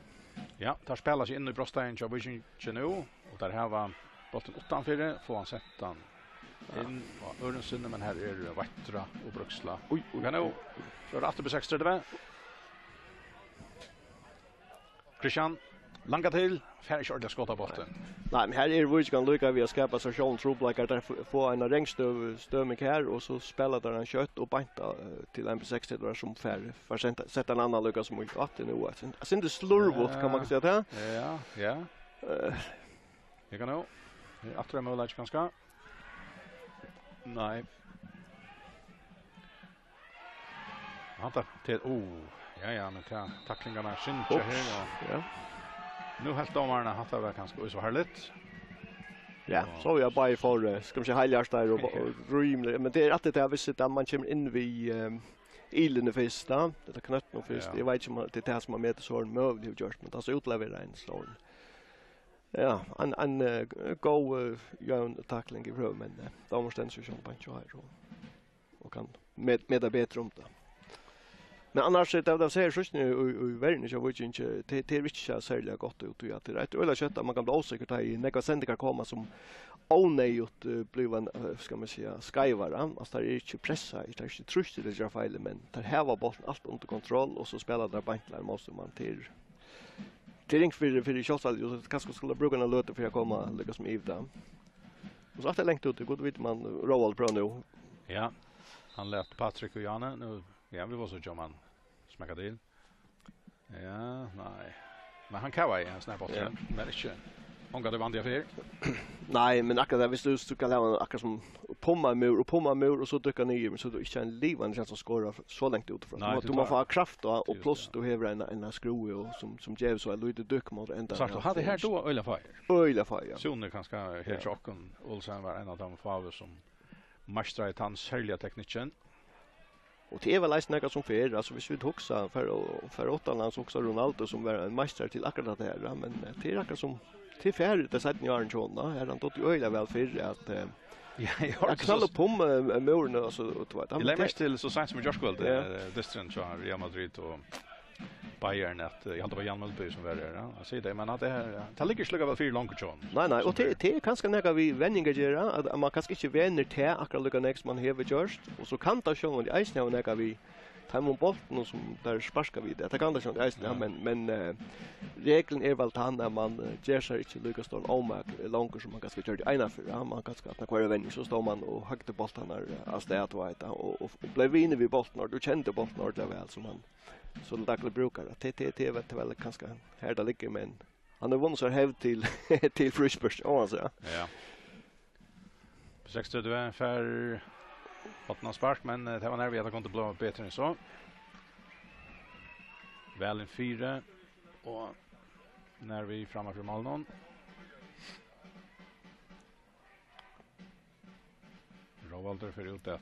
Ja, tar spelar sig in i Brostein så vi nu och där här var bollen utanför får han sätta in och Örnsen men här är det Vettra och Bruksla. Oj, och kan nu så rätt på 6 Christian Langa till färre kört jag skottar bort. Nej, men här är det vore kan lycka vi att skapa så Sean Troublike att få en regnstöv stömig här och så spelar där han kött och banta till MP60 där som färre för sätta en annan lucka som inte att nu att. Alltså det slurvot kan man säga det. Ja, ja. Eh. Jag kan nog. Jag tror jag målar ganska. Nej. Vänta till oh. Ja ja, men tacklingarna syns här. Ja. Nu helt domarna haft det ganska så så härligt. Ja, så jag bara för ska man säga helhjärtat och rymligt, men det är att det är visst att man kommer in vid ilen först där. Det är knött nog först. Jag vet inte om det är som man mäter så en möv det men alltså utlever en sån. Ja, en en go göra tackling i rum men då måste den så ju på här tjej och kan med med det bättre om det. Men annars det av de säger så nu i och världen så vet inte det det rich så särskilt gott ut och att det rätt eller kött man kan bli osäker på i några sändningar komma som onejut blev en ska man säga skyvara alltså det är inte pressa det är inte trust det är fel men där här var bollen allt under kontroll och så spelar där banklar måste man till Det ringt för för shotsal ju så kanske skulle bruka en låt för att komma lyckas som Ivda. Och så att det längt ut, det går vet man Roald Pro nu. Ja. Han lät Patrick och Janne nu. Ja, vi var så jomman smaka till. Ja, nej. Men han kan vara en snabb bort. Yeah. Men inte. Hon går det vandiga för. nej, men akkurat där visst du ska lämna akkurat som pomma mur och pomma mur och så dyka ner så du inte en livande chans att skora så långt utifrån. Nej, du måste ha kraft då och plus du har en en skruv och som som ger så lite dyk mot ända. Så du hade här då öla fire. Öla fire. Så nu kanske helt chocken och sen var en av de favor som mastra i hans sälja tekniken. Och det är väl nästan något som för alltså vi skulle huxa för för åtta land så också Ronaldo som var en mästare till akkurat det här men det är akkurat som till färd det sätt ni har en chans är han dotter öjla väl för att Ja, jag har knall på med muren alltså och vad. Det lämnar till så sent som Josh Gold, det är Real Madrid och Bayern att jag hade var Jan Mellby som var där. Jag säger det men att det här det ligger slugga väl för långt John. Nej nej och det det kanske några vi vänningar göra att man kanske inte vänner till akkurat lika next man har gjort och så kan ta sjön i isen och några vi fem om bolten som där sparkar vid. Det kan det inte ens ja. men men uh, regeln är väl han när man uh, ger sig inte lika stor omak långt som man kanske gör det ena för ja, man kanske att när vem så står man och hakte bolten när alltså det att vara och, och, och blev inne vid bollen och du kände bolten ordentligt väl som man så det där brukar att TTT vet väl kanske här där ligger men han har vunnit så hävd till till Frischberg alltså. Ja. 62 för Åttna spark, men det var närmare att han kom blå bättre än så. Väl en fyra. Och när vi framme för Malnon. Råvalder för ut ett.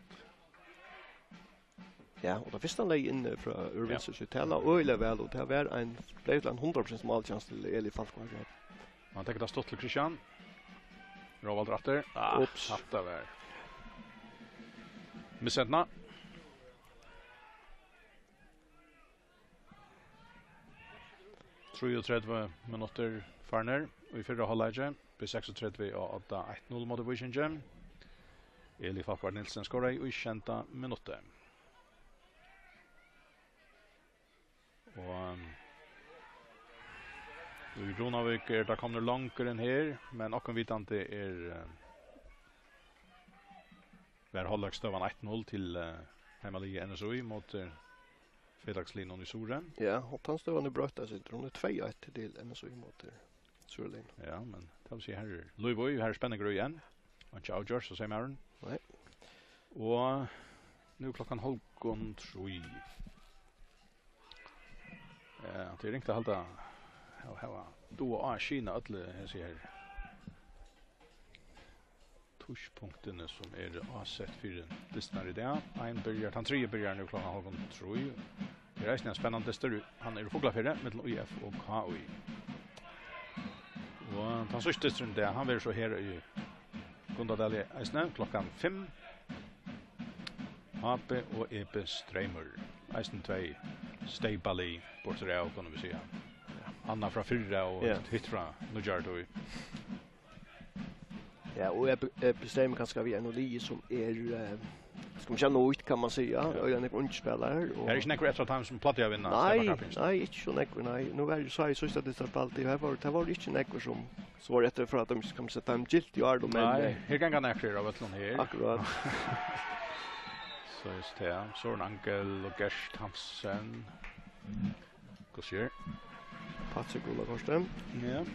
Ja, och då första lägg inne från Urvins och Tella och Öle väl och det var en en 100% målchans till Eli Falkmark. Man tänker att stått till Christian. Råvalder åter. Ah, Oops. Hattar väl. Missentna. Tror ju tredje minutter farner. Og i fyrra halvleidje, blir 36 og 8-1-0 mot Vikinge. Eli Fafvar Nilsen skorar i kjenta minutter. Og i Ronavik er det kommer langere enn her, men akkurat vidante er var halvdagsstøvan 1-0 til uh, hemmalige NSOI mot uh, fredagslinjen i Soren. Ja, og tannstøvan er brøtt, altså, de er 2-1 til NSOI mot Soren. Ja, men det vil si her, Løyvøy, her er spennende grøy igjen, og ikke avgjør, så sier Maren. Nei. Og nu klockan halvgon troi. Ja, det ringte halda. Ja, ja. Du og Kina alle här ser her touchpunktene som er avsett for listene i dag. Ein byrjar, han tre börjar nu klokka halv om troi. Det er en spennende lister. Han er fogla fire mellan UF og KUI. Og han sørste listeren det, han vil så her i Gundadali Eisne klokkan 5. AP og EP Streimer. Eisen 2, Steibali, bortsett av, kan vi si. Anna fra Fyrra og yeah. Hytra, Nujartoi. Ja, och jag bestämmer ganska vi en Oli som är ska man säga ut, kan man säga och jag är inte spelare och Er det inte extra time som platt jeg vinner? Nej, nej, inte så nej, nej. Nu var det så här så att det är på allt det var det var inte något som så var det för att de ska sätta dem gilt i Ardo men Nej, här kan gärna nekker av et Atlon her. Akkurat. Så just det. Soran Ankel och Gersh Thompson. Kusjer. Patrick Ulla Korsten. Ja.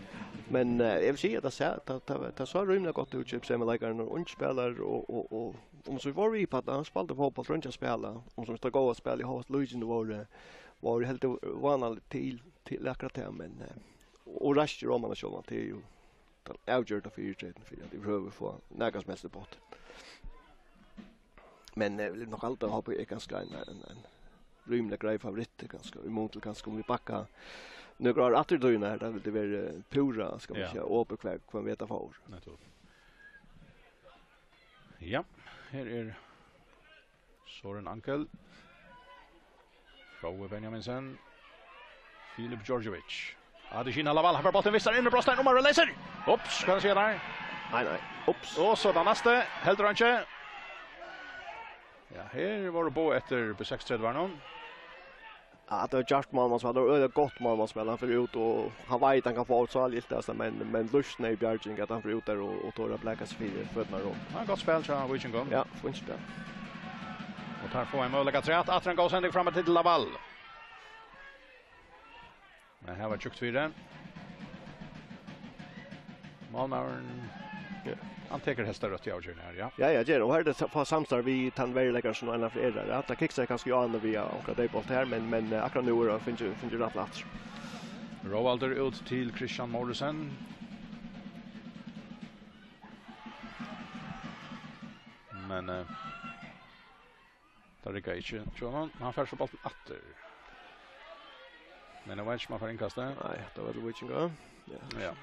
Men uh, jag vill säga att det ser det det det så rymligt gott ut chips med likar när ung spelare och och och om så var vi på att han spelade fotboll runt jag spela om så ska gå och spela i Host Luigi var det var helt vanligt till till akkurat det men och rasch romarna så det till ju den avgjorda fyrträden för att vi behöver få några mest på det. Men jag vill nog alltid ha på ganska en, en, en rymlig grej favorit ganska. Vi måste ganska om vi backar nu går att det ju där det blir pura ska man säga och kväll kan veta för. Ja, här är Soren Ankel. Fråga Benjaminsen. Filip Georgievic. Adesina Laval har bollen vissar in i bröstet och Mara läser. Ups, kan se där. Nej nej. Ups. Och så den nästa helt ranche. Ja, här var det bo efter på 6-3 var någon. Ja, det var Jack Malman som hade öde gott Malman spelare för ut och han vet han kan få ut så allt det men men lusten i Bjärging att han får ut där och och tar bläcka sig för fötterna då. Ja, godt spel, så han ikke gang. Ja, får inte spela. Og tar få en mulighet til at Atren går sendig framme til Laval. Men her var tjukt fyra. Malmauren, Ja. Han tar hästar rött i gör här, ja. Ja, ja, det och här det på samstar vi tan väl lägger såna andra flera. Ja, det kickar kanske ju andra via och det bort här men men akkurat nu då finns ju finns ju rätt plats. Rovalder ut till Christian Morrison. Men eh där det gick ju. Så han han färs på åter. Men det var inte om han får inkasta. Nej, det var det witching go. Ja. Ja.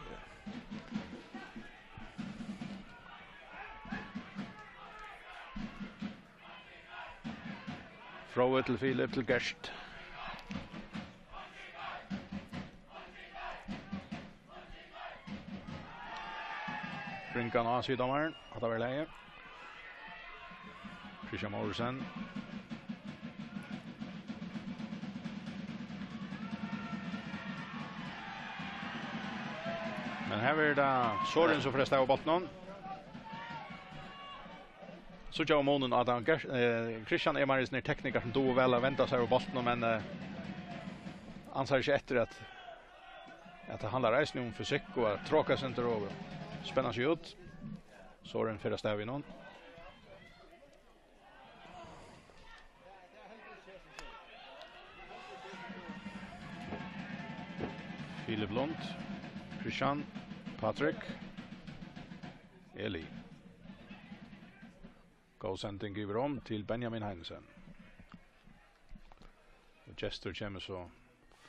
Frået til Filip til Gerst. Brinkan av sydammeren, at det var leie. Christian Morrison. Men her er det Soren som frestar av bottenen så gjør månen at han eh, Christian Emaris när tekniker som då väl väntar sig på bollen men eh, han ser ikke etter att at det handlar reis om försök och att tråka senter og över. Spännande ut. Så är den förra stäv i noen. Filip Lund, Christian, Patrick, Eli. Gåsenten giver om til Benjamin Heinesen. Og Jester kommer så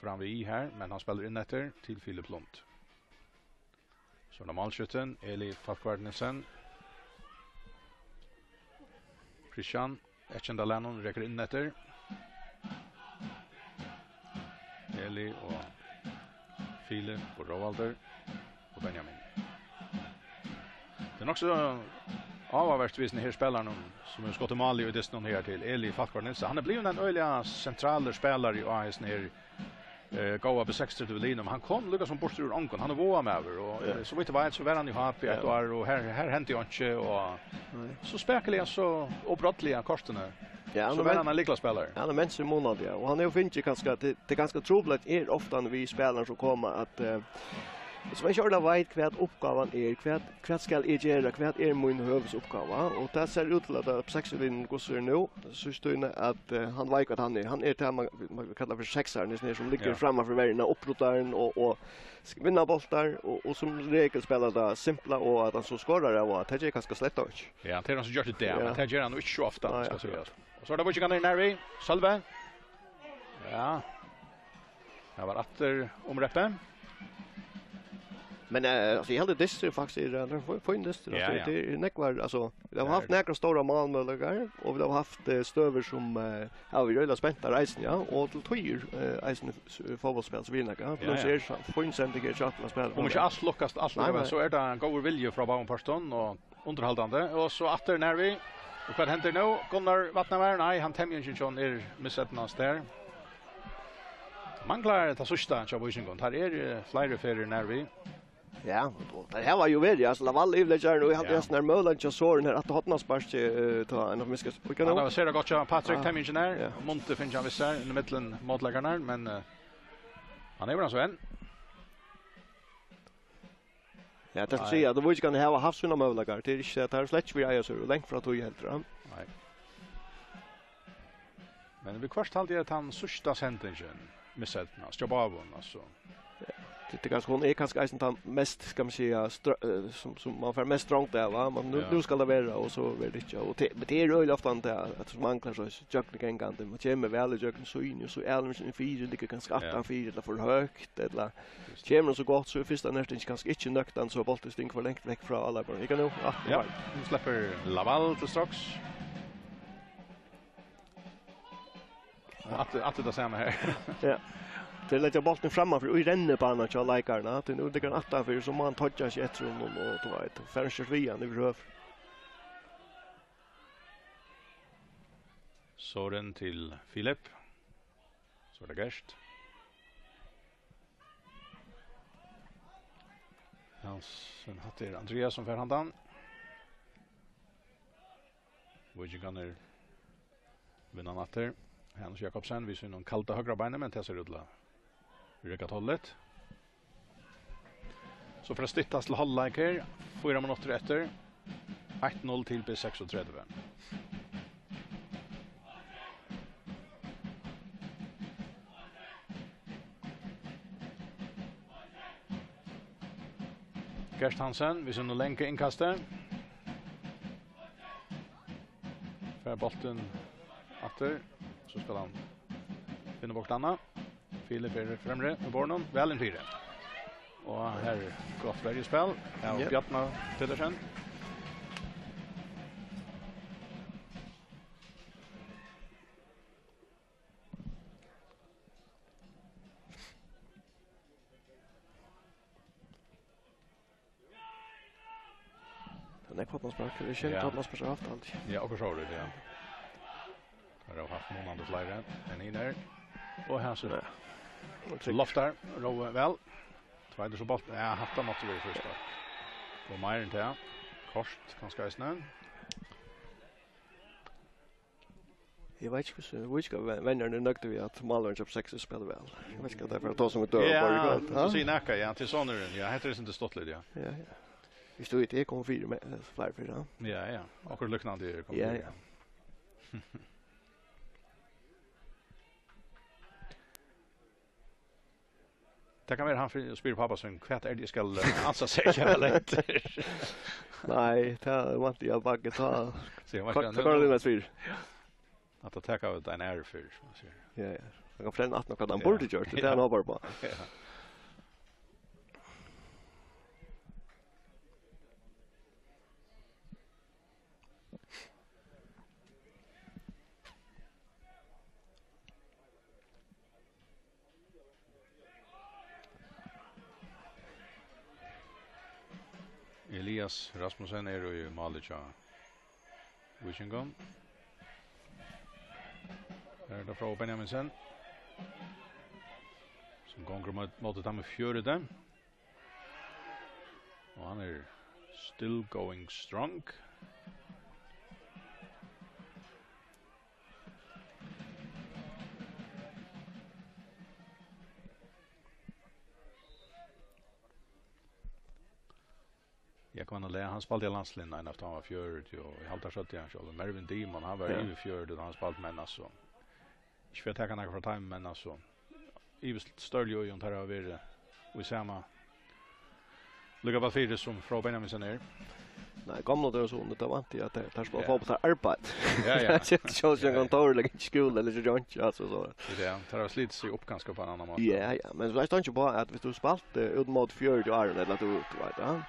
fram i her, men han spiller inn etter til Filip Lund. Så er Eli Falkvardnesen. Christian Etchendalenon rekker inn etter. Eli og Filip og Rovalder og Benjamin. Det er nok så avvärst visst här spelar någon som har skott i mål och dessutom här till Eli Falkvar Nilsson. Han är blivit en öliga central spelare i AS ner eh goa på 60 till linjen. Han kom lukka som bort ur ankon. Han var med över och så vet vad så var han ju HP ett år och här här hände ju inte och så spekliga så obrattliga kostnader. Ja, han är en likla spelare. Han är människa månad ja. Och han är ju finns ju ganska det, det är ganska trubbigt är ofta när vi spelar så kommer att uh, Så ikke ordentlig vet kvärt uppgåvan er, kvärt hva skal jeg gjøre, kvärt är min høvesoppgave? och det ser ut att på sex vinn går så nu så at att han vet hva han är han er det man, man kallar för sexaren det som ligger ja. framme för värjarna upprotaren och och vinna bollar och och som regel spelar det simpla och att han så skorar det och att det er ganske slett også. Ja, det är han som gör det där. Men det gör han ikke så ofta ska si. Och så har det varit kan när vi Salve. Ja. Det var åter omreppe. Men eh alltså hela det faktiskt är det på in det alltså det är näkvar alltså vi har haft några stora malmöller och vi har haft stöver som har vi rullar spänta reisen ja och till tyr eisen fotbollsspel så vi näka plus det är så fin sändiga chatla spel. Om inte allt lockas allt så är det en god vilja från Baumanparton och underhållande och så åter när vi Och vad händer nu? Gunnar Vatnavar, nej, han tämjer inte John er missätten hans där. Manglar det sista, tja, boysingen. er är flere ferier när. Ja, det här var ju väl, alltså Laval är väl där nu, han är snär mölan jag såg den här att hotna spark ta en av miskas. Vi kan nog se det gott jag Patrick Tim Engineer, Monte finns han visst i mitten mot läggarna, men han är väl så en. Ja, det ser jag, det var ju kan ha haft såna möjligheter. Det är inte att här släcks vi är så långt från att vi helt ram. Nej. Men vi kvarst alltid att han sista sentingen missade den. Stjabavon alltså det är ganska hon är kanske eisen tant mest ska man säga som som man får mest strångt där va man nu, ja. nu ska det vara och så vill det inte och det men det är ju ofta inte att som anklar så jökna kan gå det men kommer väl jökna så in och så är det en fyra lika ganska att han fyra eller för högt eller kommer så gott så första nästa inte kanske inte nöktan så bollen stink för längt veck från alla bara. Jag kan nog ah, ja. Nu släpper Laval till strax. Att att det samma här. Ja. Det lägger bollen framan för i ränner på annars jag likar när att nu det kan atta för så man touchar sig ett rum och då vet Färnscher via nu rör. Soren till Filip. Så det gäst. Ja, sen hade Andreas som för handan. han Gunnar vinner natter. Hans Jakobsen visar någon kalta högra benen men testar utla. Rekat tollet. Så för att styttas till halvlek här, fyra minuter efter. 1-0 till B36. Gerst Hansen, vi syns lenke innkastet. Fær bolten efter. så ska han finna bort Anna. Filip är främre med Bornon, väl en fyra. Och här Gottberg i spel. Ja, och yep. Bjartna Pedersen. Den Nej, Kottmansberg. Det känns att Kottmansberg har haft allt. Ja, och så har du det. Ja. Har haft månader flere enn inn her. Og her ser det. Loftar, Rowe vel. Tveider så bort. Ja, hatta måtte vi først da. Og Meier til. Kort, kanskje eisne. Jeg vet ikke hvordan, hvor skal vennerne nøkte vi at Malvern kjøp 6 og spiller vel. Jeg vet ikke at det er for å ta som et dør. Ja, du sier nekka, ja, til sånne rundt. Ja, heter det sin stått litt, ja. Ja, ja. Vi stod i det, kom fire med, flere fire. Ja, ja, akkurat lukknande er kommet. Ja, ja. Det kan være han för spyr pappa som hva er det jeg skall ansa sig eller etter? Nej, det var inte jag bara ta. Se vad kan det vara spyr. Att ta tacka ut en är för. Ja ja. Jag kan förstå att något han borde gjort. Det är han har bara på. Elias Rasmussen er i Malicha. Wikingon. Her er det fra Benjaminsen. Som gonger mot, mot dem i fjørete. Og han er still going strong. Jag kan lära han spelade i landslinjen efter han var 40 och i halta 70 han själv. Mervin Dimon han var ju 40 och han spelade men alltså. Jag vet att han för time men alltså. Ivis Störljo ju inte har varit och samma Lukka på fyra som från Benjaminsen är. Nej, gamla då så det var inte att det tar få på på arbete. Ja ja. Det så jag kan kontor, eller i skolan eller så jag inte alltså så. Ja, tar oss lite sig upp ganska på en annan måte. Ja ja, men så är det inte bara att vi du spalt ut mot fjärde och Ireland eller att du vet, ja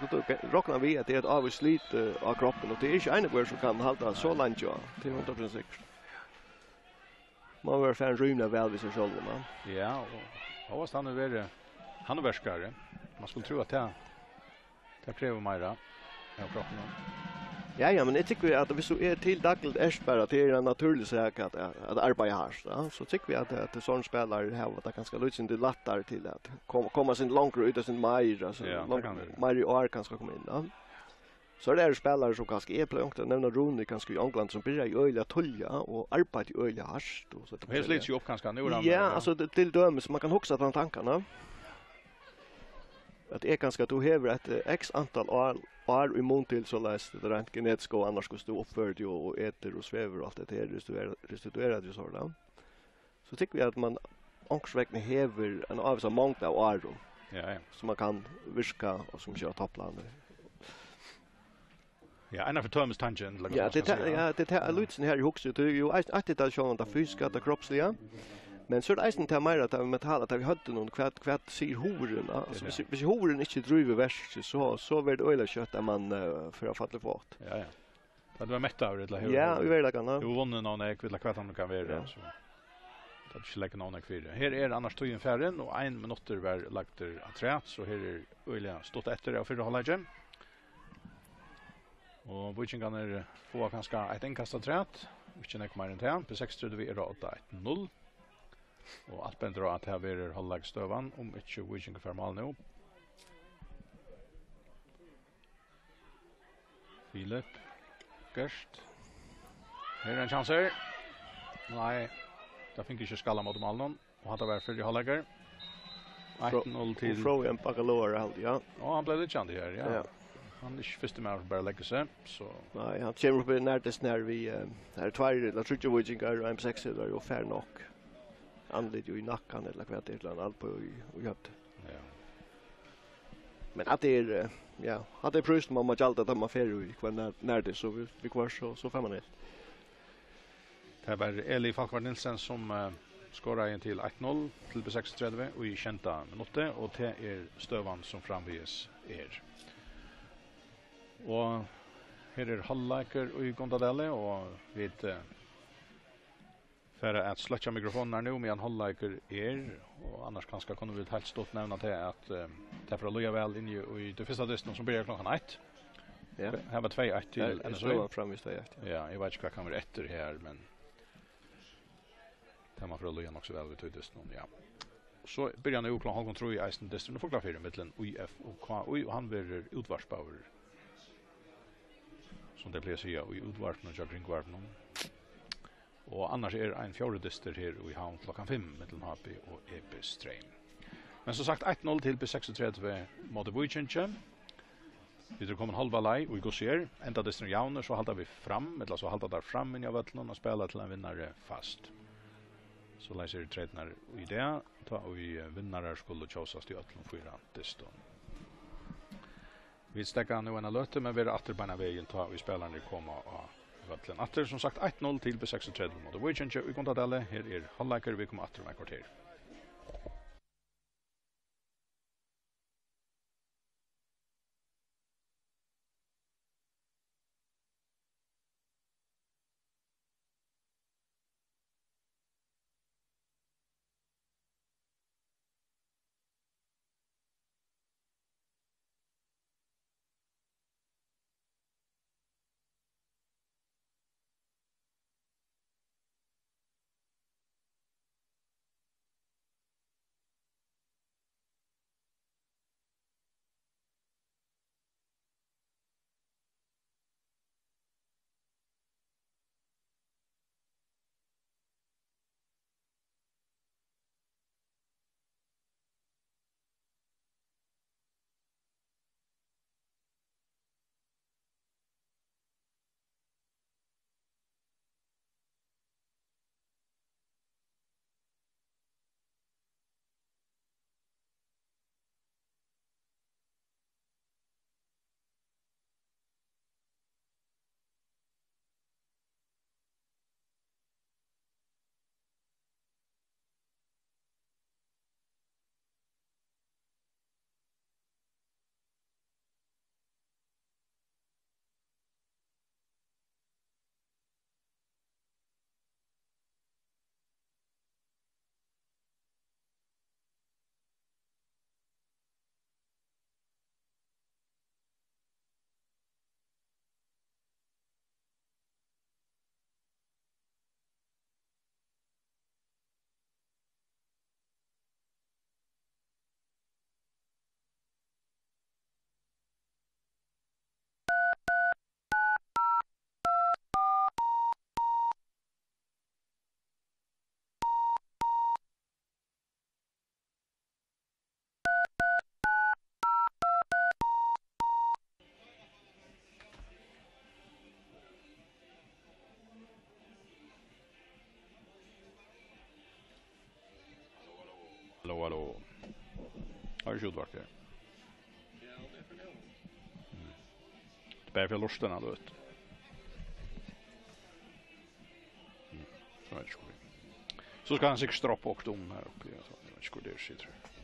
så då rocknar vi att det är ett avvis slit av kroppen och det är inte en värld som kan hålla så långt ja till 100 procent säkert. Man var fan rymna väl vid sig själv man. Ja, och vad stannar vi det? Han är värskare. Man skulle tro att det. Det kräver Majra. Ja, kroppen. Ja, ja, men jeg tykker at hvis du er til daglig erst bare til en naturlig sak at, at arbeid her, så, så tykker vi at, at sånne spillere här vad det kan skal løse litt till til at komme, komme sin langere ut av sin meir, altså ja, meir i år kan skal komme inn, ja. Så det er spelare som kanskje er på ångte, nevna Rune kanskje i England som byrja i øyla tulja og arbeid i øyla harst. Og så det slits jo opp kanskje nu. Ja, altså til dømes, man kan hoksa den tankarna att det är ganska att du häver ett x antal år år i mån till så läs det rent genetiskt och annars skulle du uppför dig och äter och sväver och allt det här restituerar restituerar du så. Så tycker vi att man ångsvägen häver en av så mångt av år. Ja ja. Som man kan viska och som kör topplandet. Ja, en av Thomas Tangent. Ja, det ja, det är Lutsen här i huset. ju att det är sjön där fysiska, det kroppsliga. Men så är det eisen till mer att vi metall att vi hade någon kvart, kvart ser horen. Alltså hvis, hvis horen inte driver värst så så vart öla kött där man uh, för att fatta fart. Ja ja. Det var mätt av det hur. Ja, vi vet det kan. Jo vunnen någon ek vill kvätt han kan vara ja. så. Det är lägga någon ek för. Här är annars tog en färden och en minutter var lagt av att så här är öla stått efter det och för Og igen. er få får kanskje et innkastet træt. Ikke nekk mer enn til. På 6-3 vi er 8-1-0. Og alt bender at her verer halvlegstøvan, om ikke Viking fermal nå. Filip, Gerst. Her er en chanser. Nei, da fink ikke skalla mot Malnon. Og hatt av hver fyrir halvlegger. 1-0 til... Fro en bakalår halv, ja. Og han ble litt kjent her, ja. ja. Han er ikke første med å bare legge seg, så... Nei, han kommer opp i nærtest nær vi... Her er tvær, la trutje vikingar og M6 er jo fær nok. Ja anled ju i nacken eller vad det är eller allt på och jag Ja. Men att det är ja, att det pröst man måste alltid ta fer i kvar när när det så vi, vi kvar så så får man det. Det var Eli Falkvar Nilsen som uh, skåra en til 1-0 til B36 og i kjenta minutter, og det er støvan som framvis er. Og her er halvleiker i Gondadelle, og vi uh, för att släcka mikrofonen här nu med en hållläker er och annars kanske kunde vi helt stort nämna till att äh, därför loja väl in ju i det första dysten som börjar klockan 1. Ja. Här var 2-1 till NSU. Ja, fram just 1. Ja, jag vet inte vad kan vara efter här men där man för loja också väl vid dysten ja. Så börjar nu klockan halv tror jag isen dysten och förklara för mitten UF och KU och han blir utvarsbauer. Som det blir så ja, i utvarpen och jag kring någon. Og annars er ein fjordedyster her i havn klokkan 5 mellom HP og Stream. Men som sagt 1-0 til B36 mot Vujtjentje. Vi drar kommet halva lei og i gossier. Enda dysten javner så halda vi fram, eller så halda der fram inn i avvetlene og spela til en vinnare fast. Så leiser i trednar i det, ta og vi vinnare skulle tjåsast i ötlun fyra dysten. Vi stekker nu en løte, men vi er atterbeina vegen ta og vi det kommer av Vattlen Atter, som sagt 1-0 til B36 mot Voicenche, og i kontadelle, her er halvleikere, vi kommer atter med kvarter. hallå. Har du skjort vart det? Ja, det är för långt. Det bär för lusten alltså ut. Så ska han sig stroppa och dom här uppe. Jag vet inte hur det är, tror jag.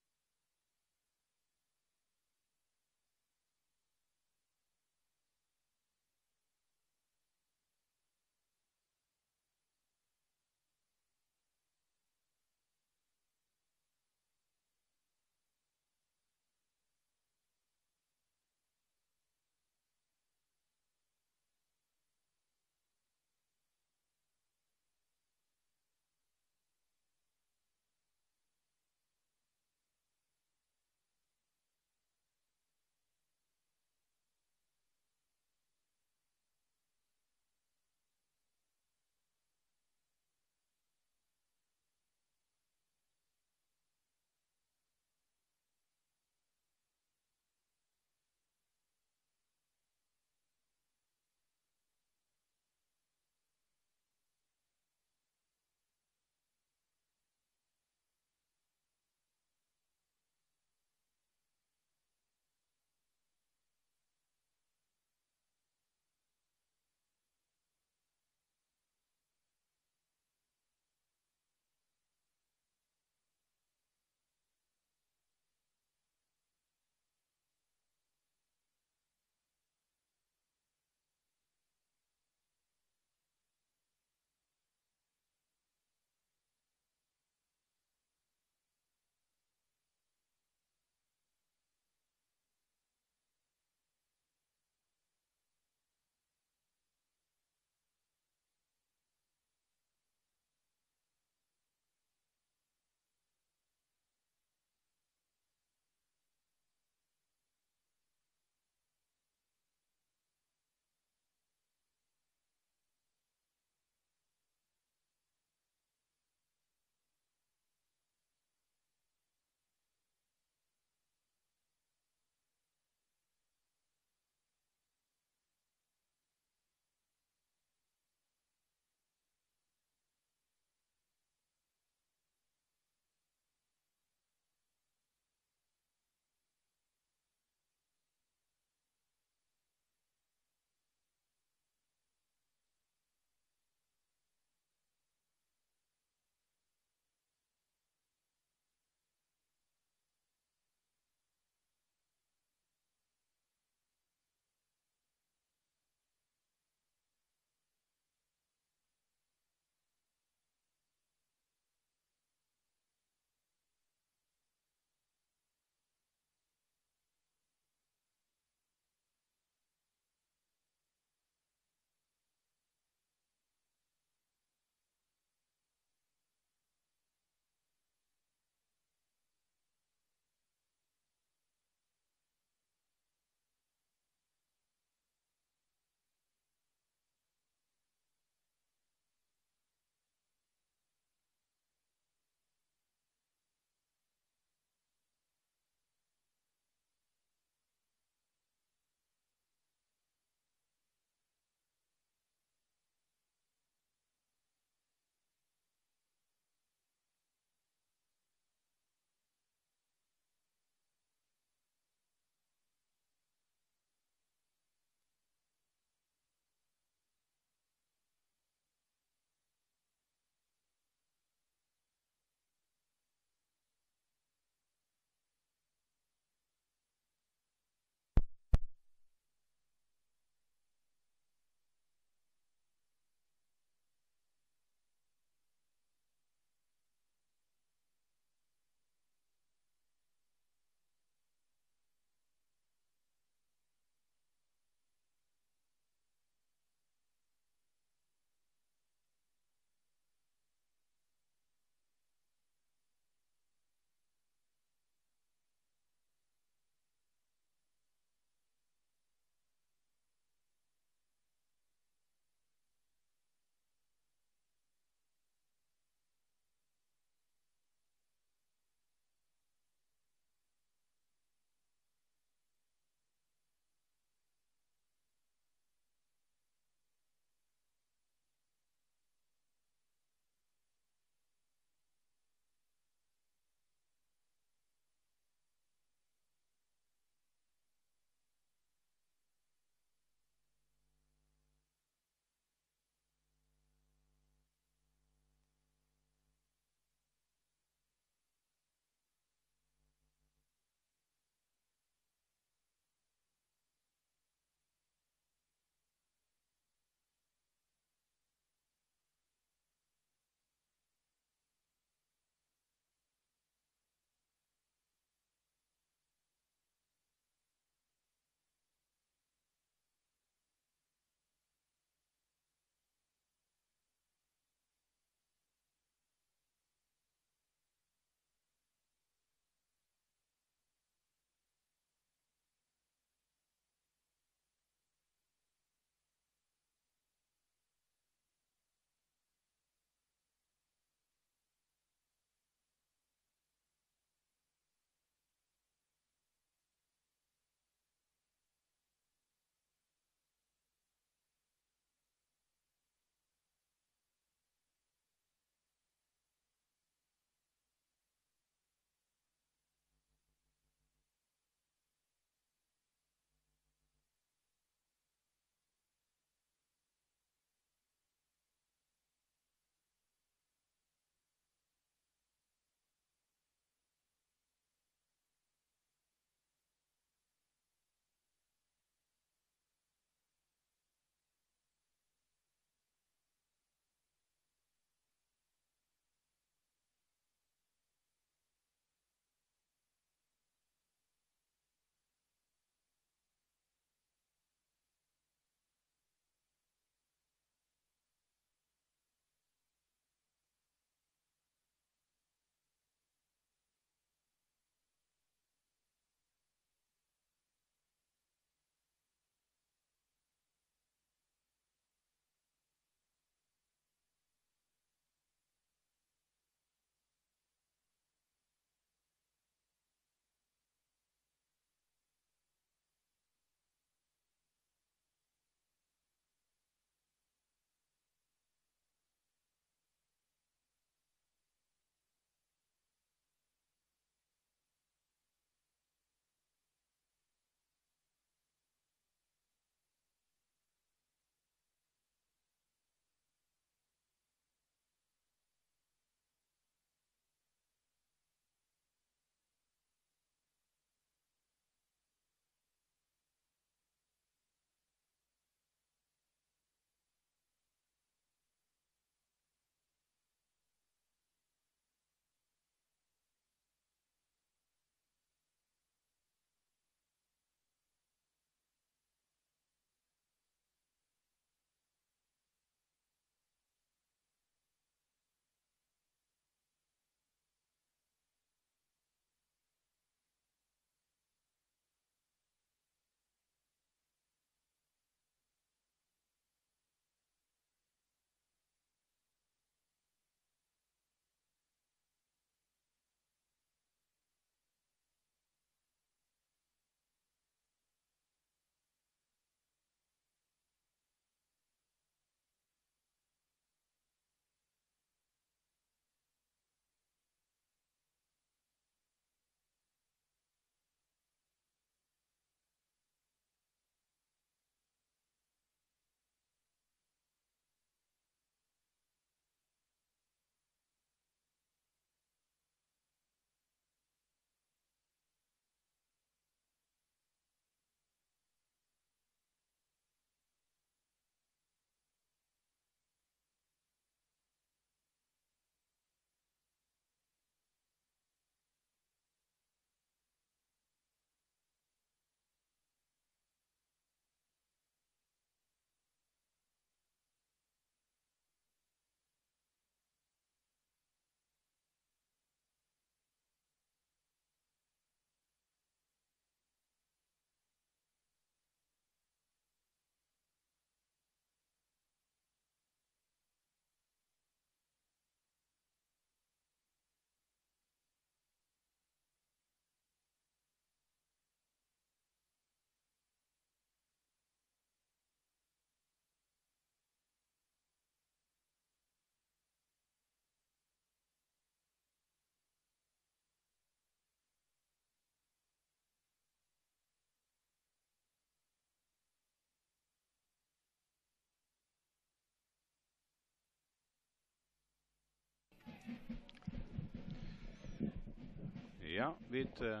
Ja, vi uh,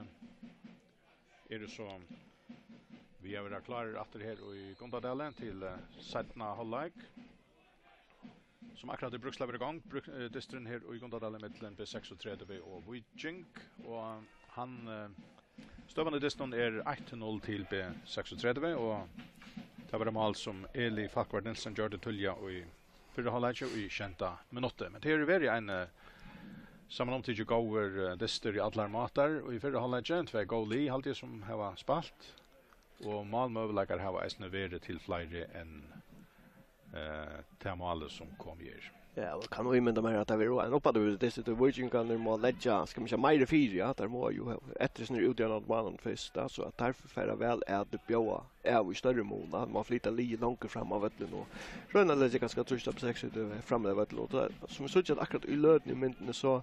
er det så vi er vært klare etter her i Gondadelen til uh, Sætna Hallag som akkurat er brukslever i gang bruk, uh, distren her i Gondadelen med B36 og Vujink og han uh, støvende distren er 1-0 til B36 og det var det mal som Eli Falkvart Nilsen gjør det tullja i fyrre halvleitje og i kjenta minutter men det er jo veri en uh, Saman om tidsi gauver dyster i allar matar, og i fyrre halvleggen, tvei gau li, halvtid som heva spalt, og malmøvleikar heva eisne vere til flere enn eh, temalet som kom gjer. Ja, og kan vi mynda de at det er en uppe det det sitter vill ju må ledja, skal lägga ska man säga mer fyra ja där må ju etter snur ut den banan först så att därför färra väl är det bjöa är i större mån att man flyttar li långt fram av vettel nu. Rönna ledja ganska trusht på sex ut fram av vettel och som så att akkurat i lödning men så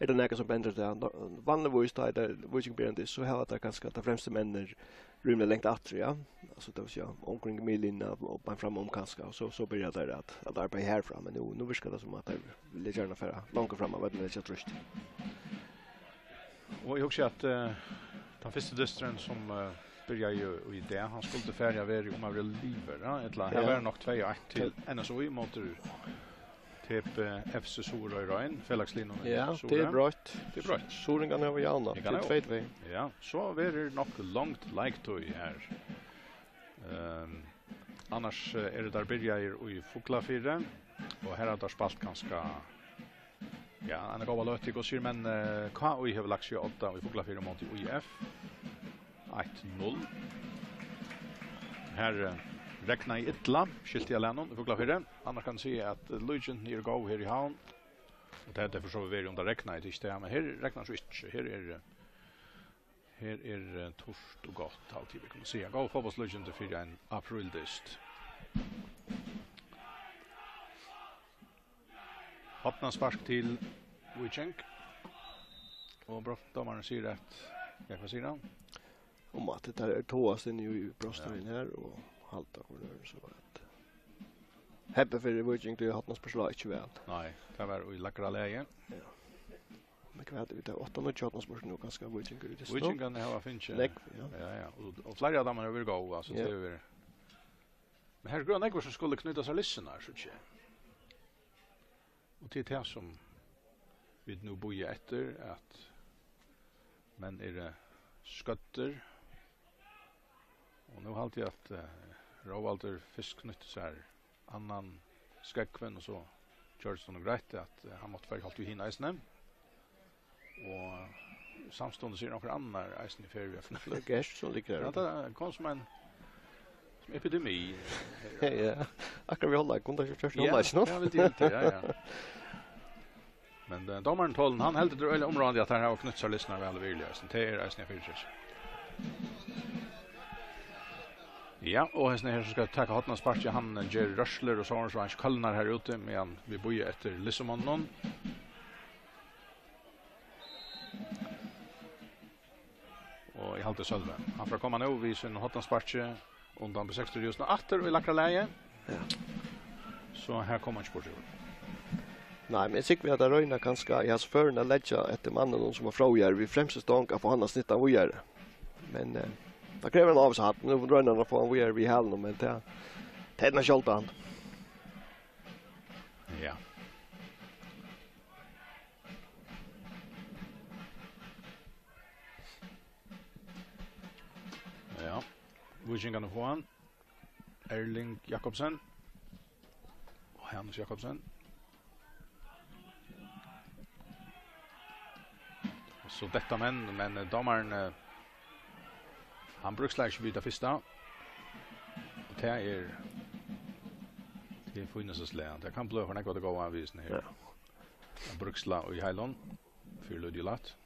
er det nekka som bender det. Vanlig vois da, der vois ikke bender det, så hava det ganske at de fremste mennene rymlig lengt atri, ja. Altså det vil si, omkring milin og man fram om kanska, og så, så byrja det at, at arbeid herfra, men nu, nu virka det som at det vil gjerna færa langt fram, men det er ikke trust. Og jeg husker at uh, den første dystren som uh, börjar ju i det. Han skulle färja vara om han blev liver. Ja, ett lag. Han var nog 2-1 till NSO i mot typ FC Sora i Røyen, fellegslinjen. Ja, det er bra. Det er brøtt. Soren kan over Jana, til Tveitvei. Ja, så er det nok langt to her. Um, annars er det der byrjer i Fokla 4, og her har det spalt ganske Ja, han er gav løtig og sier, men uh, hva og i hever lagt seg 8 og i Fokla 4 mot i UIF? 1-0. Her uh, regna i ytla, skilt i alenon, vi får. Annars kan si at Lujan nir gå her i havn. Og det er derfor så vi er om det regna i tisdag, men her regna så ikke. Her er her er torst og godt, alltid vi kan si. Gå for oss Lujan til fyrir en aprildyst. Hoppna spark til Wichink. Og brottdommeren sier at, ja, hva sier han? Om at det er toast inn i brottsdommeren her, og halta kvar det så att Hebbe för Viking du hatt något speciellt inte väl. Nej, det var i lackra läge. Ja. Men kvar det åtta och tjatna spår nu ganska Viking det står. Viking kan ha finch. Ja ja, och, och flera av dem har gå alltså det är Men här grön ekvar som skulle knyta sig lyssnar så tjej. Och det är det som vi nu boja efter att men är det skötter och nu har jag att uh, Råvalder Fisk knytte seg annan skekven og så kjørte det noe greit at uh, han måtte være holdt i hina eisene. Og samstående sier noen andre eisene i ferie. Det er gæst som ligger her. Ja, det kom som en som epidemi. ja, ja. Akkurat vi holder, kunne ikke kjørt holde eisen nå. Ja, vi delte, ja, ja. Men uh, domaren tålen, han heldt det øyelig området at han har knytt seg lyssnar vel og virkelig. Det er eisene i ferie. Ja, og hesten her skal taka hotna sparki han Jerry Rushler og Sorens Ranch Kallnar her ute medan vi bojer etter Lissomannon. Og i halte Sølve. Han får komma nå vi sin hotna sparki undan på 60 just nå atter i lakra leie. Ja. Så her kommer han sport. Nei, men jeg sikker vi at det røyna kanskje i hans førende ledja etter mannen som var fra vi fremst stånd kan få han snitta av å. Men... Eh, Det kräver en avsatt. Nu får drönarna få en VR vid hallen, men det är tänna kjolta han. Ja. Ja. Vikingarna få han. Erling Jakobsen. Och Hans Jakobsen. Så detta men men domaren Han brukslar ikke videre första. Och det är Det är finnas og slæg. Det kan bløve for nekva det gode avvisen her. Han brukslar og i heilon. Fyr lød i latt.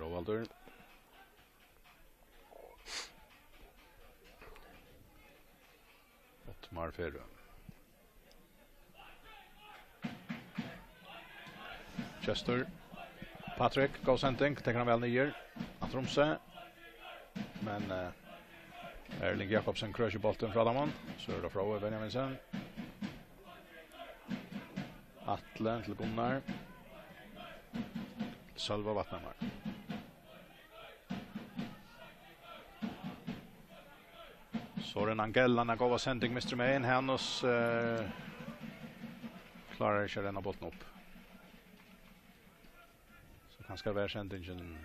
Råvaldur. Ottmar Ferrum. Chester. Patrick, god sending, tar han väl nyer. Atromse. Men uh, Erling Jakobsen kröjer bollen från Adaman. Så är det från Benjaminsen. Atle til Gunnar. Salva Vatnammar. Soren Angella när gav sending Mr. Main. Hennes eh, klarar ikke denne bollen upp kanskje være sendingen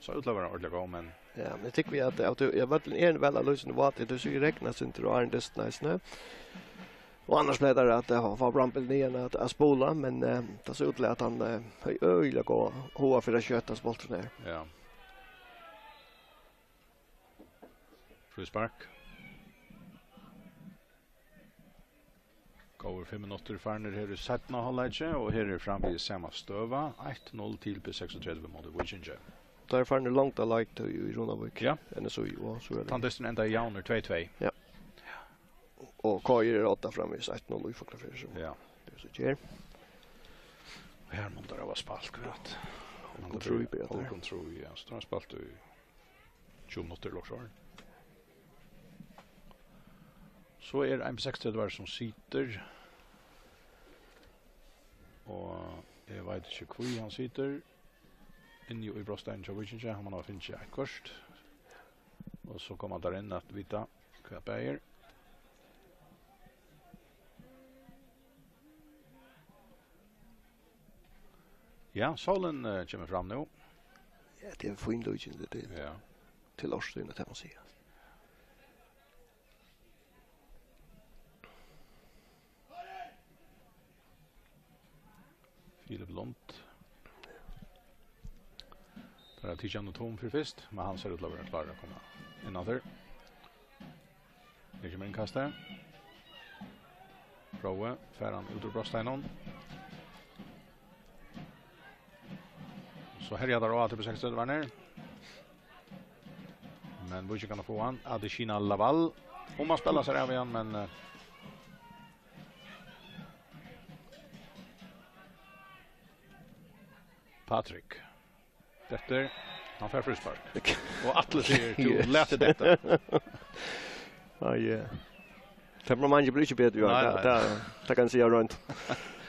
så utlover han ordentlig god, men... Ja, men jeg tykker vi at, at jeg vet er en veldig løsende vater, du sier regnet sin til å ha en dyst næsne. Og annars ble det at det var brampel nyan at jeg spola, men eh, det ser ut til at han har øyla gå hoa for å kjøtta spolten her. Ja. Frispark Gåver 5 minutter farner her i 17. halvleitje, og her er framme i samme støva, 1-0 til P36 mot Vikinge. Da er farner langt av leit i Ronavik, ja. enn så i år. Tandesten enda i jauner 2-2. Ja. Og Kajer er 8 framme i 1-0 i Foklafjørs. Ja. Det er så kjer. Og her må det være spalt, kvart. Håkon Troi, Peter. Håkon Troi, ja. Så da har spalt i 20 minutter, Lars Så er det MP36 som sitter. Og jeg vet ikke hvor han sitter. Inni i Brostein så vet ikke, han har finnet ikke akkurat. Og så kommer han der inn at vita hva jeg bæger. Ja, solen uh, kommer fram nå. Ja, det er en fin løsning det. Ja. Til årstiden, det man sier. Lund. Där er Tijan og Tom for fyrst, men han ser ut til å være klar att komma innanför. Det kommer inkastet. Rowe, färran ut ur Brosteinen. Så här der det til på 60 var. Men Butch kan få han. Adesina Laval. Hon man spelar seg av igjen, men Patrick. Detta han får frispark. Og Atle sier du lät det detta. Ja, ja. Temperamentet blir inte bättre jag. Det där kan se runt.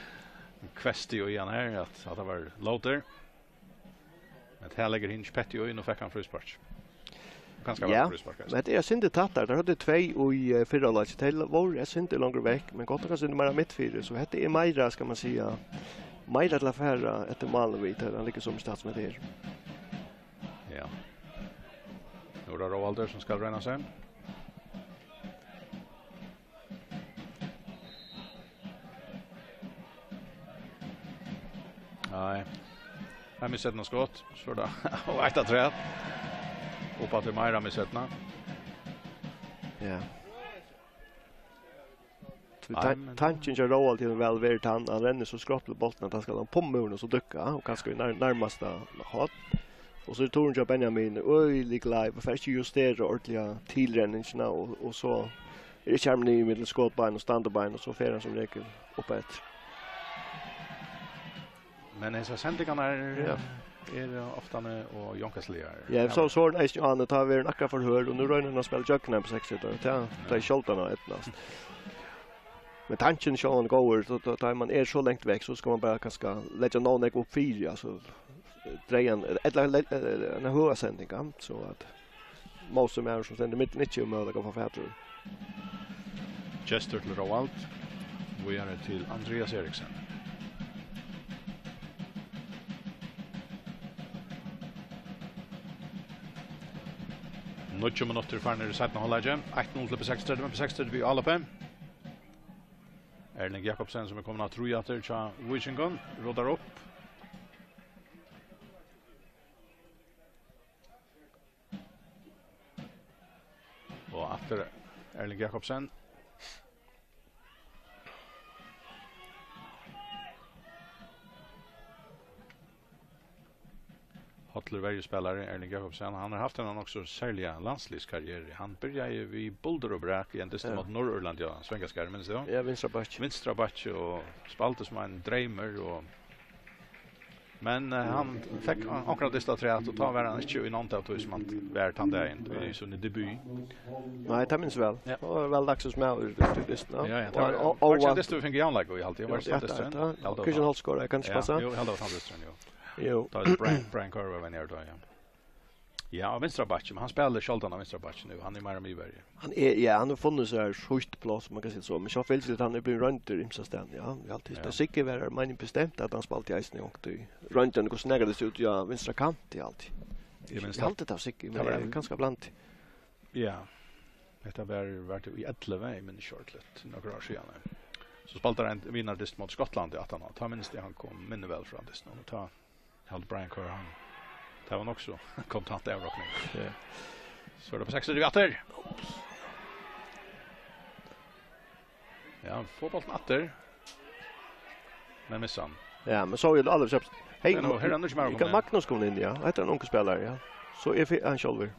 Kvesti jo igjen her, at, at det var låter. Men här lägger Hinch Petty inn og fikk han frispark. Ganska var frispark. Men det är synd det tattar. Där hade två og i förra laget till var jag synd långt veck, men gott att kanske inte mer mittfyr så hette är meira, ska man säga. Maila Laferra etter eh, Malvit, han eh, ligger som statsmeter. Ja. Nora Rovalder som ska bränna sig. Nej. Här missade något skott. Så där. Och ett träd. Hoppas att Majra missade. Ja. För tanken kör roll till en väl värd han han ränner så skrapplar bollen att han ska på muren och så ducka och kanske i när, närmaste hot. Och så tror jag Benjamin öjlig live och fast just det ordliga tillränningarna och och så är det skärmen i mitt skottbein och standardbein och så färan som räcker upp ett. Men det sändningarna sent är ja är ofta med och Jonkas Ja, så så är det ju han tar vi en akra för hör och nu rör den att spelar jökna på 60 då. Ja, tar skjoltarna ett. Men tanken så han går så då tar man är så långt väck så ska man bara kanske lägga någon ek upp fyra alltså drejen eller en höra sändning så att måste mer som sänder mitt nitt om möjligt att få fatter. Chester til Rowout. Vi er til Andreas Eriksen. Nudge minutter farnir i 17 halvleidje. 1-0 til på 6-30, på 6-30 vi på. Erling Jakobsen som är kommande att troja till Tja Wishingon. Rådar upp. Och efter Erling Jakobsen. Hotler Verjespelare, Erling Jakobsen, han har haft en också särliga landslivskarriär. Han började ju vid Boulder och Brak i en distan mot Norrland, ja, svenska minns du? Ja, Vinstrabatch. Vinstrabatch och spalte som en dreamer och... Men uh, han fick akkurat dista träet och ta var han inte i någon tid som han värt han där in. Det är ju sån debut. Nej, det minns väl. Det var väl dags att smälla ut det visst. Ja, ja. Och det vi fungerar jag lägger i allt. Jag var så där. Christian Holtskor, jag kan inte passa. Jo, hela han där, jo. Jo. Då är Brian, Brian Carver var nere då, ja. Ja, och vänstra backen, men han spelar Sheldon av vänstra backen nu. Han är mer med i Sverige. Han är ja, han har funnit så här sjukt plats man kan säga så, men jag fälls att han är blivit runt i så stan. Ja, vi alltid ja. säker vara men bestämt att han spalt i isen och det runt den går snäggades ut ja vänstra kant i allt. Jag minns alltid det sig men det är ganska blant. Ja. Detta var vart i 11 i min shortlet några år sedan. Så spaltar en vinnardist mot Skottland i 18. Ta minst det han kom minne väl från det snart. Ta Held Brian Kerr han. Det var också kontant avrockning. Ja. Så det på 60 gatter. Ja, fotbollen atter. Men missar han. Ja, men så är det alldeles köpt. Hej, nu här Anders Marko. Kan Magnus komma in ja. Det är en ung spelare ja. Så är han själv.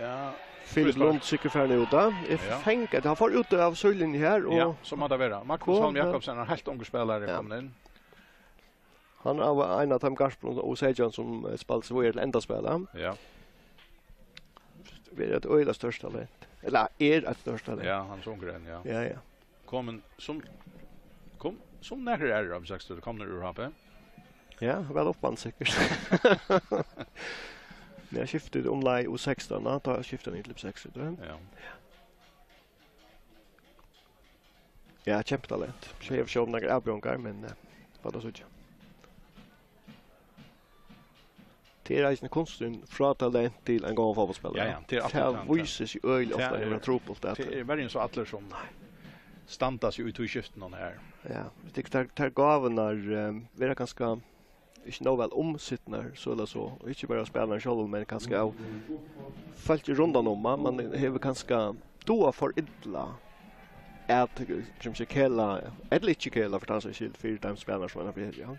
Ja, Finn Lund sikkert ferdig ut da. Jeg tenker at han får ut av søylen her. Og... Ja, som hadde vært. Markus Holm Jakobsen er helt unge spillere kommet inn. Han var en av de Garsbrun och Sejan som spalt så väl ända spela. Ja. Det är ett öjla största talent. Eller är ett största talent. Ja, han som grön, ja. Ja, ja. Kom som kom som när är det av sex det kommer ur happe. Ja, väl uppman säkert. Men Jag skiftade om lei och 16, då tar jag skiften in klipp 6 då. Ja. Ja, kämpetalent. Så jag har sjön några avbjörnkar, men vad då så tjockt. det är ju en konstun från talent till en gång fotbollsspelare. Ja, ja, det är alltid Det visas ju öl ofta hur jag tror det. Det är verkligen så alla som stantas ju ut i skiften någon här. Ja, det tar tar gaven när um, vi är ganska inte nog väl omsittner, så eller så, og ikke bare spilleren selv, men kanskje av falt ju rundan om, men hever kanskje doa for idla at Jim Kjella, eller ikke Kjella, for han som er skilt, fire times spilleren som han har blitt, ja.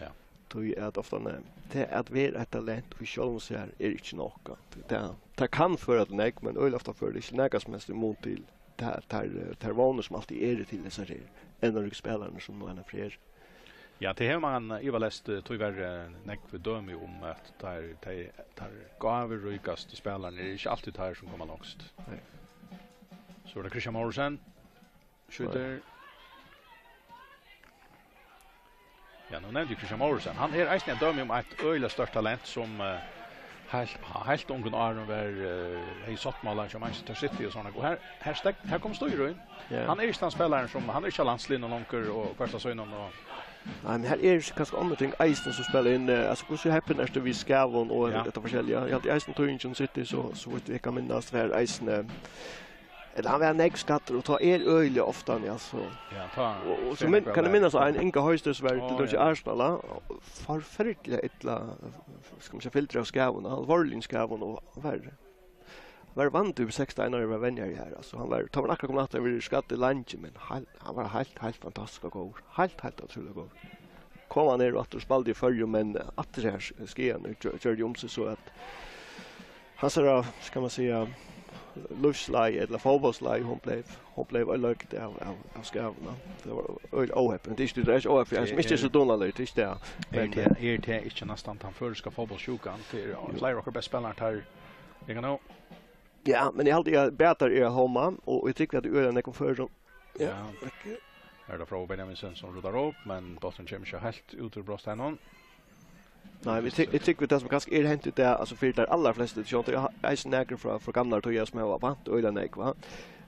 Ja tog att ofta när det att vi är ett talent vi själva så här är inte något. Det det kan för att nej men öl ofta för det är något som emot till det här tar tar vanor som alltid är det till dessa här en av spelarna som nu är fler. Ja, det har man ju läst tyvärr näck för döm om att där där där gav rikast spelarna är inte alltid här som kommer långst. Nej. Så det Christian Morrison skjuter Ja, nu nevnte Christian Morrison. Han er eisen en dømme om et øyla størst talent som uh, helt, helt ungen Aron var uh, hei Sottmalan som Manchester City og sånne. Og her, her, steg, her kom Støyrøyen. Yeah. Han er ikke den spilleren som, han er ikke landslinn og lanker og kvarta søgnen og Nei, men her er det kanskje andre ting eisen som spiller inn. Altså, hvordan happen er det vi skavon og ja. dette forskjellige? Jeg har alltid eisen tøyen som City, så, så vet vi kan minnes det eisen. Uh, Eller han var näck skatter och ta er öliga ofta ni alltså. Ja, ta. Och, och så men kan du minnas en Inga Höjstös var till Dodge Arsenal förfärligt illa ska man säga filtra och skavon allvarlig skavon och värre. Var vant du 16 när var vänjer här alltså han var tar man akkurat kom att över skatte lunch men han var helt helt fantastisk och god. Helt helt otroligt god. Kom han ner och åter spelade i förr men åter här skrev han ju om sig så att han så ska man säga luftslag eller fotbollslag hon blev hon blev allergisk där av av skärvorna. Det var öl ohapp. Det är ju det är ohapp. Jag måste så dåna lite just där. Verkligen här det är inte nästan han för ska fotbollssjukan för flera av de spelare spelarna här. Jag kan nog Ja, men jag hade bättre i homma och jag tycker att det är för så Ja. Här då från Benjamin Svensson rullar upp, men Boston Champions har helt ut ur Brostenon. Nej, vi tycker det som kanske är hänt det alltså för det allra flesta det jag är snäger från från gamla tojas små var vant och den va.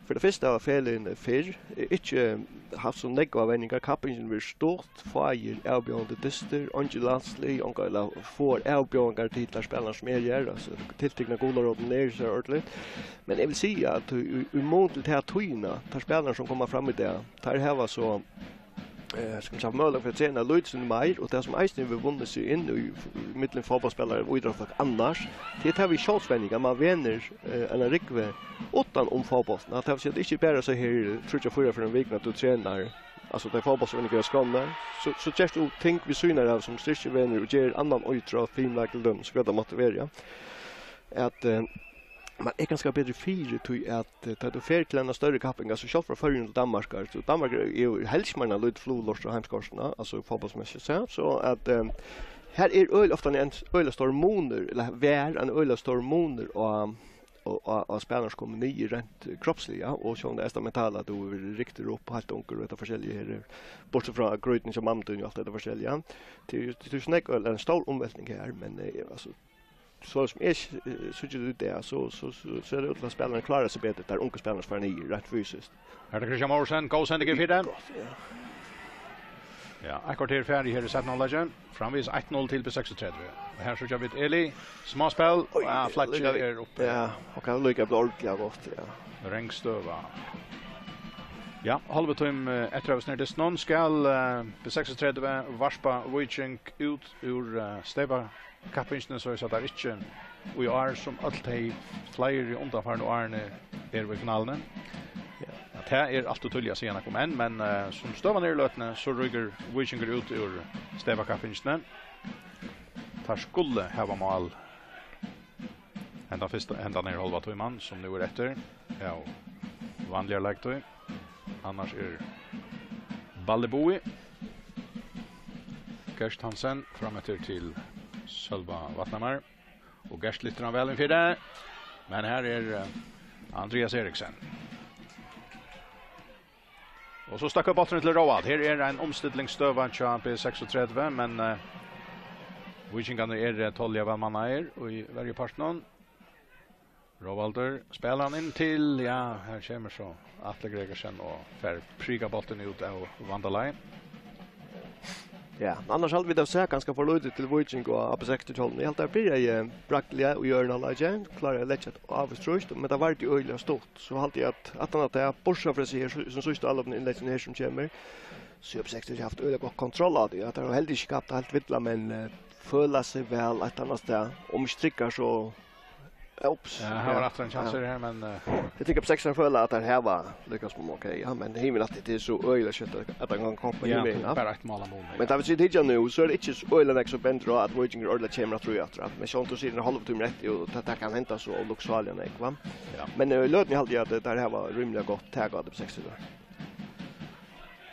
För det första var felen för inte haft så negva vänningar kappingen vi stort fire Albion the Dister Angelansley Angela får Albion gar titlar spelar som är gör alltså tilltygna goda råd ner så ordentligt. Men jag vill säga att i mot det här tojna tar spelarna som kommer fram i det. Tar här var så eh, ska vi ha möjlighet för att träna Luitsen mer och det som Eisen vill vunna sig in i mittlen fotbollsspelare och idrottsfolk annars det har vi självsvänliga man vänner eh, en rikve utan om fotbollen att det är inte bara så här tror jag förra för en vecka att du tränar alltså det fotboll som inte ska så så just och tänk vi synar där som styrke vänner och ger annan utdra finlag till dem så vi att motivera att man är ganska bättre fyra till att ta då fel till en större kapping. Alltså själv från förrän till Danmark så Danmark är ju helst man har lite flodlors och hemskorsen alltså fotbollsmässigt så så att um, här är öl ofta en öl stor moner eller vär en öl stor moner och och och spelare kommer ny rent kroppsliga. Och så det är mentala då vi riktigt upp helt onkel och olika här bort från gröten som mamma ju allt det där olika. till är ju en stor omvälvning här men alltså så som är så det där så så så är det utla spelarna klarar sig bättre där unga spelarna för nio rätt fysiskt. Här det Christian Morrison går sen till fyra. Ja, ett kvarter färdig här i set 0 legend. Framvis 1-0 till på 36. Och här så kör vi ett Eli. Småspel. Ja, Fletcher är uppe. Ja, och kan lycka bli ordentligt gott. Ja. Rengstöva. Ja, halva tim etter av snedis nån skal på 36 varspa Wojcink ut ur Steva kappingsene så er det ikke vi er som alt hei flere undanfarne årene er ved finalene. Ja. det er alt utullig å si enn kom enn, men uh, som støvende i løtene så rygger Wichinger ut ur steva kappingsene. Tar skulle heva mal enda, fyrsta, enda nere halva tøymann som nu er etter. Ja, og vanligere legtøy. Annars er Balleboi. Gerst Hansen fram etter til Sølva Vatnamar. Og Gerst lytter han vel inn fyrre. Men her er Andreas Eriksen. Og så stakk botten til Roald. Her er en omstillingsstøv av 36 men uh, Vikingene er 12 av man er, i verje partnån. Rovalder spelar han in till ja här kommer så Atle Gregersen och Fer priga bollen ut av Vandalai. Ja, annars hade vi det så här ganska lite till Viking och uppe 60 håll. Helt där blir jag brackliga och gör en läge, klarar läget av strust, men det var ju öliga stort. Så halt jag att att annat är Porsche för sig som så just alla på inläggen här som kommer. Så uppe 60 har haft öliga god kontroll av det. Jag har helt skapat helt vittla men uh, föla sig väl att annars där om strickar så Oops. Ja, han var haft en chans här men det tycker på sexan för att det här var lyckas man okej. Ja, men himlen att det är så öjla kött att han kan komma in med. Ja, bara ett mål mål. Men det vill säga nu så är det inte så öjligt så bättre att Wojcik Orla chamber tror jag att men sånt och sidan halvtimme rätt och det kan hända så om Luxalien är va. Men löd ni alltid att det här var rymligt gott tagat på sexan.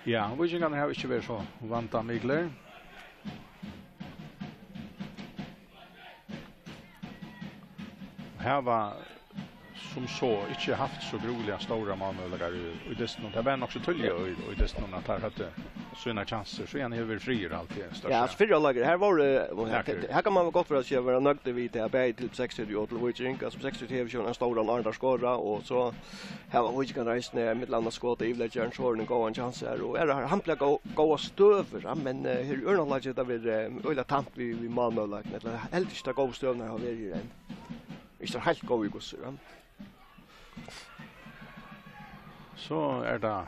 Ja, Wojcik kan ha inte varit så vanta Migler. här var som så inte haft så groliga stora manövrar i i dessen och det var också tulliga i i dessen att här hade såna chanser så igen över frier alltid största Ja, så fyra lager. Här var det här kan man väl gott för att se vara nöjd vid det här till 60 och till Witching som 60 TV show en stor annan där skora och så här var Witching rejs ner med landa skott i Village Shore och gå en chans här och är det här han plugga gå stöver men hur örnar laget där vi öla tant vi vi manövrar eller helt inte gå stövnar har vi ju än. Ikke er helt god i gusser, Ja. Så er det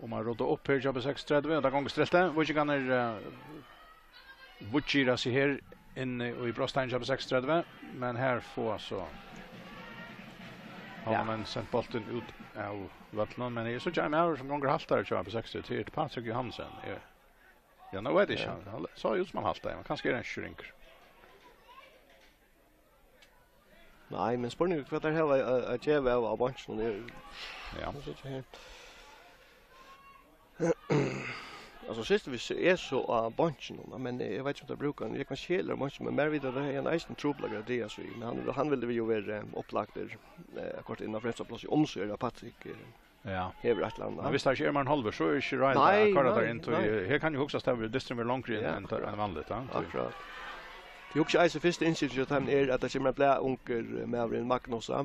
om man rådde opp her, kjappe 6.30, og det ganger strelte. Hvor ikke kan er uh, Vutsi seg her inne i Brostein, kjappe 6.30, men her få så har man sendt bolten ut av vattnet, men jeg så kommer jeg som ganger halter, kjappe 6.30, til Patrik Johansen. Ja, nå vet jeg ikke, han sa jo som han halter, man kan skrive en kjøringer. Nei, men spurning hva der hava a jeva av bunchen der. Ja. Alltså sist vi är så av bunchen men jag vet inte om det brukar jag kan skilja bunchen men mer vid det är en isen trubbel det så men han han ville vi ju vara upplagt där eh, kort innan första plats i omsöra Patrik Ja. Här vart land. Men visst är man halver så är ju right där kvar där in till. Här kan ju också stävja distance långt än än vanligt, va? Akkurat. Det är också första insiktet att han är att det kommer bli onkel med Avrin Magnus eh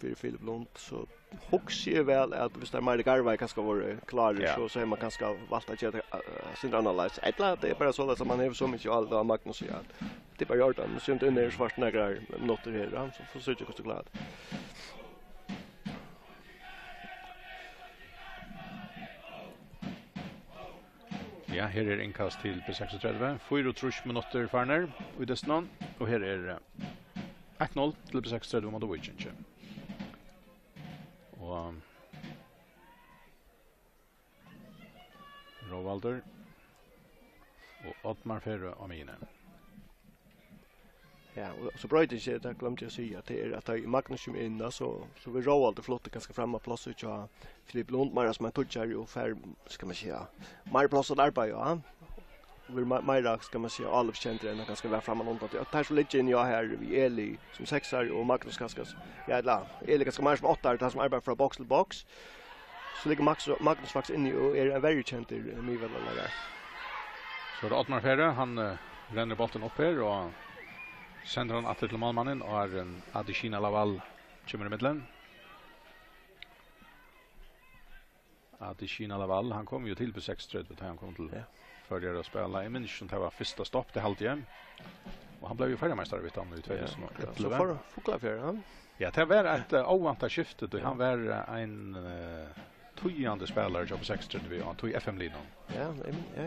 för Filip Lund så hooks ju väl att visst är Mike Garvey kanske var klar så så är man kanske valt att göra sin analys. Ett lat det är bara så att som man har så mycket allt av Magnus ja. Det är bara gjort han syns inte under svart några noter här så får söka kosta glad. Ja, her er innkast til P36. 4 og trus minutter farner i Destnon, og her er 1-0 til P36 mot Wikinger. Og um, Rovalder og Oddmar Ferre og Mine. Ja, och så bröt det sig, det glömde jag säga, att det är att Magnus som är inne så, så vi rå alltid flott ganska framme ut till Filip Lundmar som man touchar och fär, ska man säga, mer plåser där på, ja. Vi mer, ska man säga, alla känner den ganska väl framme runt att jag tar så ligger jag här vi Eli som sexar och Magnus ganska, ja, la, Eli ganska mer som åtta, det som arbetar för box till box. Så ligger Max, Magnus faktiskt inne och är en very center i mycket väl där. Så det är Ottmar Ferre, han uh, ränner bollen upp här och Sender han atter til målmannen, og er en Adishina Laval kommer i middelen. Adishina Laval, han kom jo til på 6-3, vet han kom til ja. førjere å spille. Jeg minns ikke om det var første stopp til halvtid. Og han ble jo ferdigmeister, vet han, i 2008. Ja, så for Foklafjær, han? Ja, det var et uh, avvantet skifte, og han var uh, en... Uh, Tujande spelare på 6-3 vi har, han tog FM-linan. Ja, ja, ja.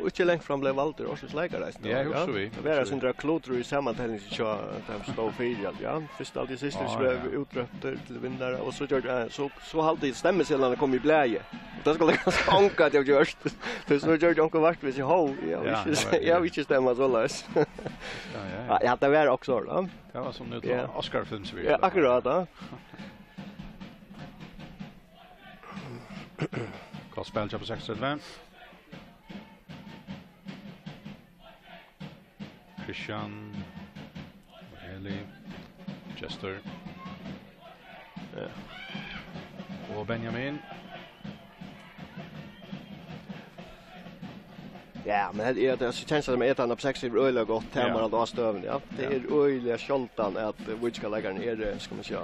Och inte länge fram blev Walter och så lägger. Ja, hur så vi. Det var sån där klotor i sammanhållning så där står fyra ja. Först alltid sist så blev utrötter till vinnare och så gjorde så så hade det stämmer sedan han kom i bläje. Och det skulle ganska anka det görs. Det så gjorde jag vart vid sig hål. Ja, vi ja, vi just stämmer så läs. Ja, ja. Ja, det var också då. Det var som nu Oscar films vi. Ja, akkurat då. Kostspel på 6 5 Christian, Eli Chester, Ja. og Benjamin. Ja, men det är det så känns det med ett annat sex är öliga gott tema att avstöven, ja. Det är öliga skoltan att vi ska lägga ner det ska man säga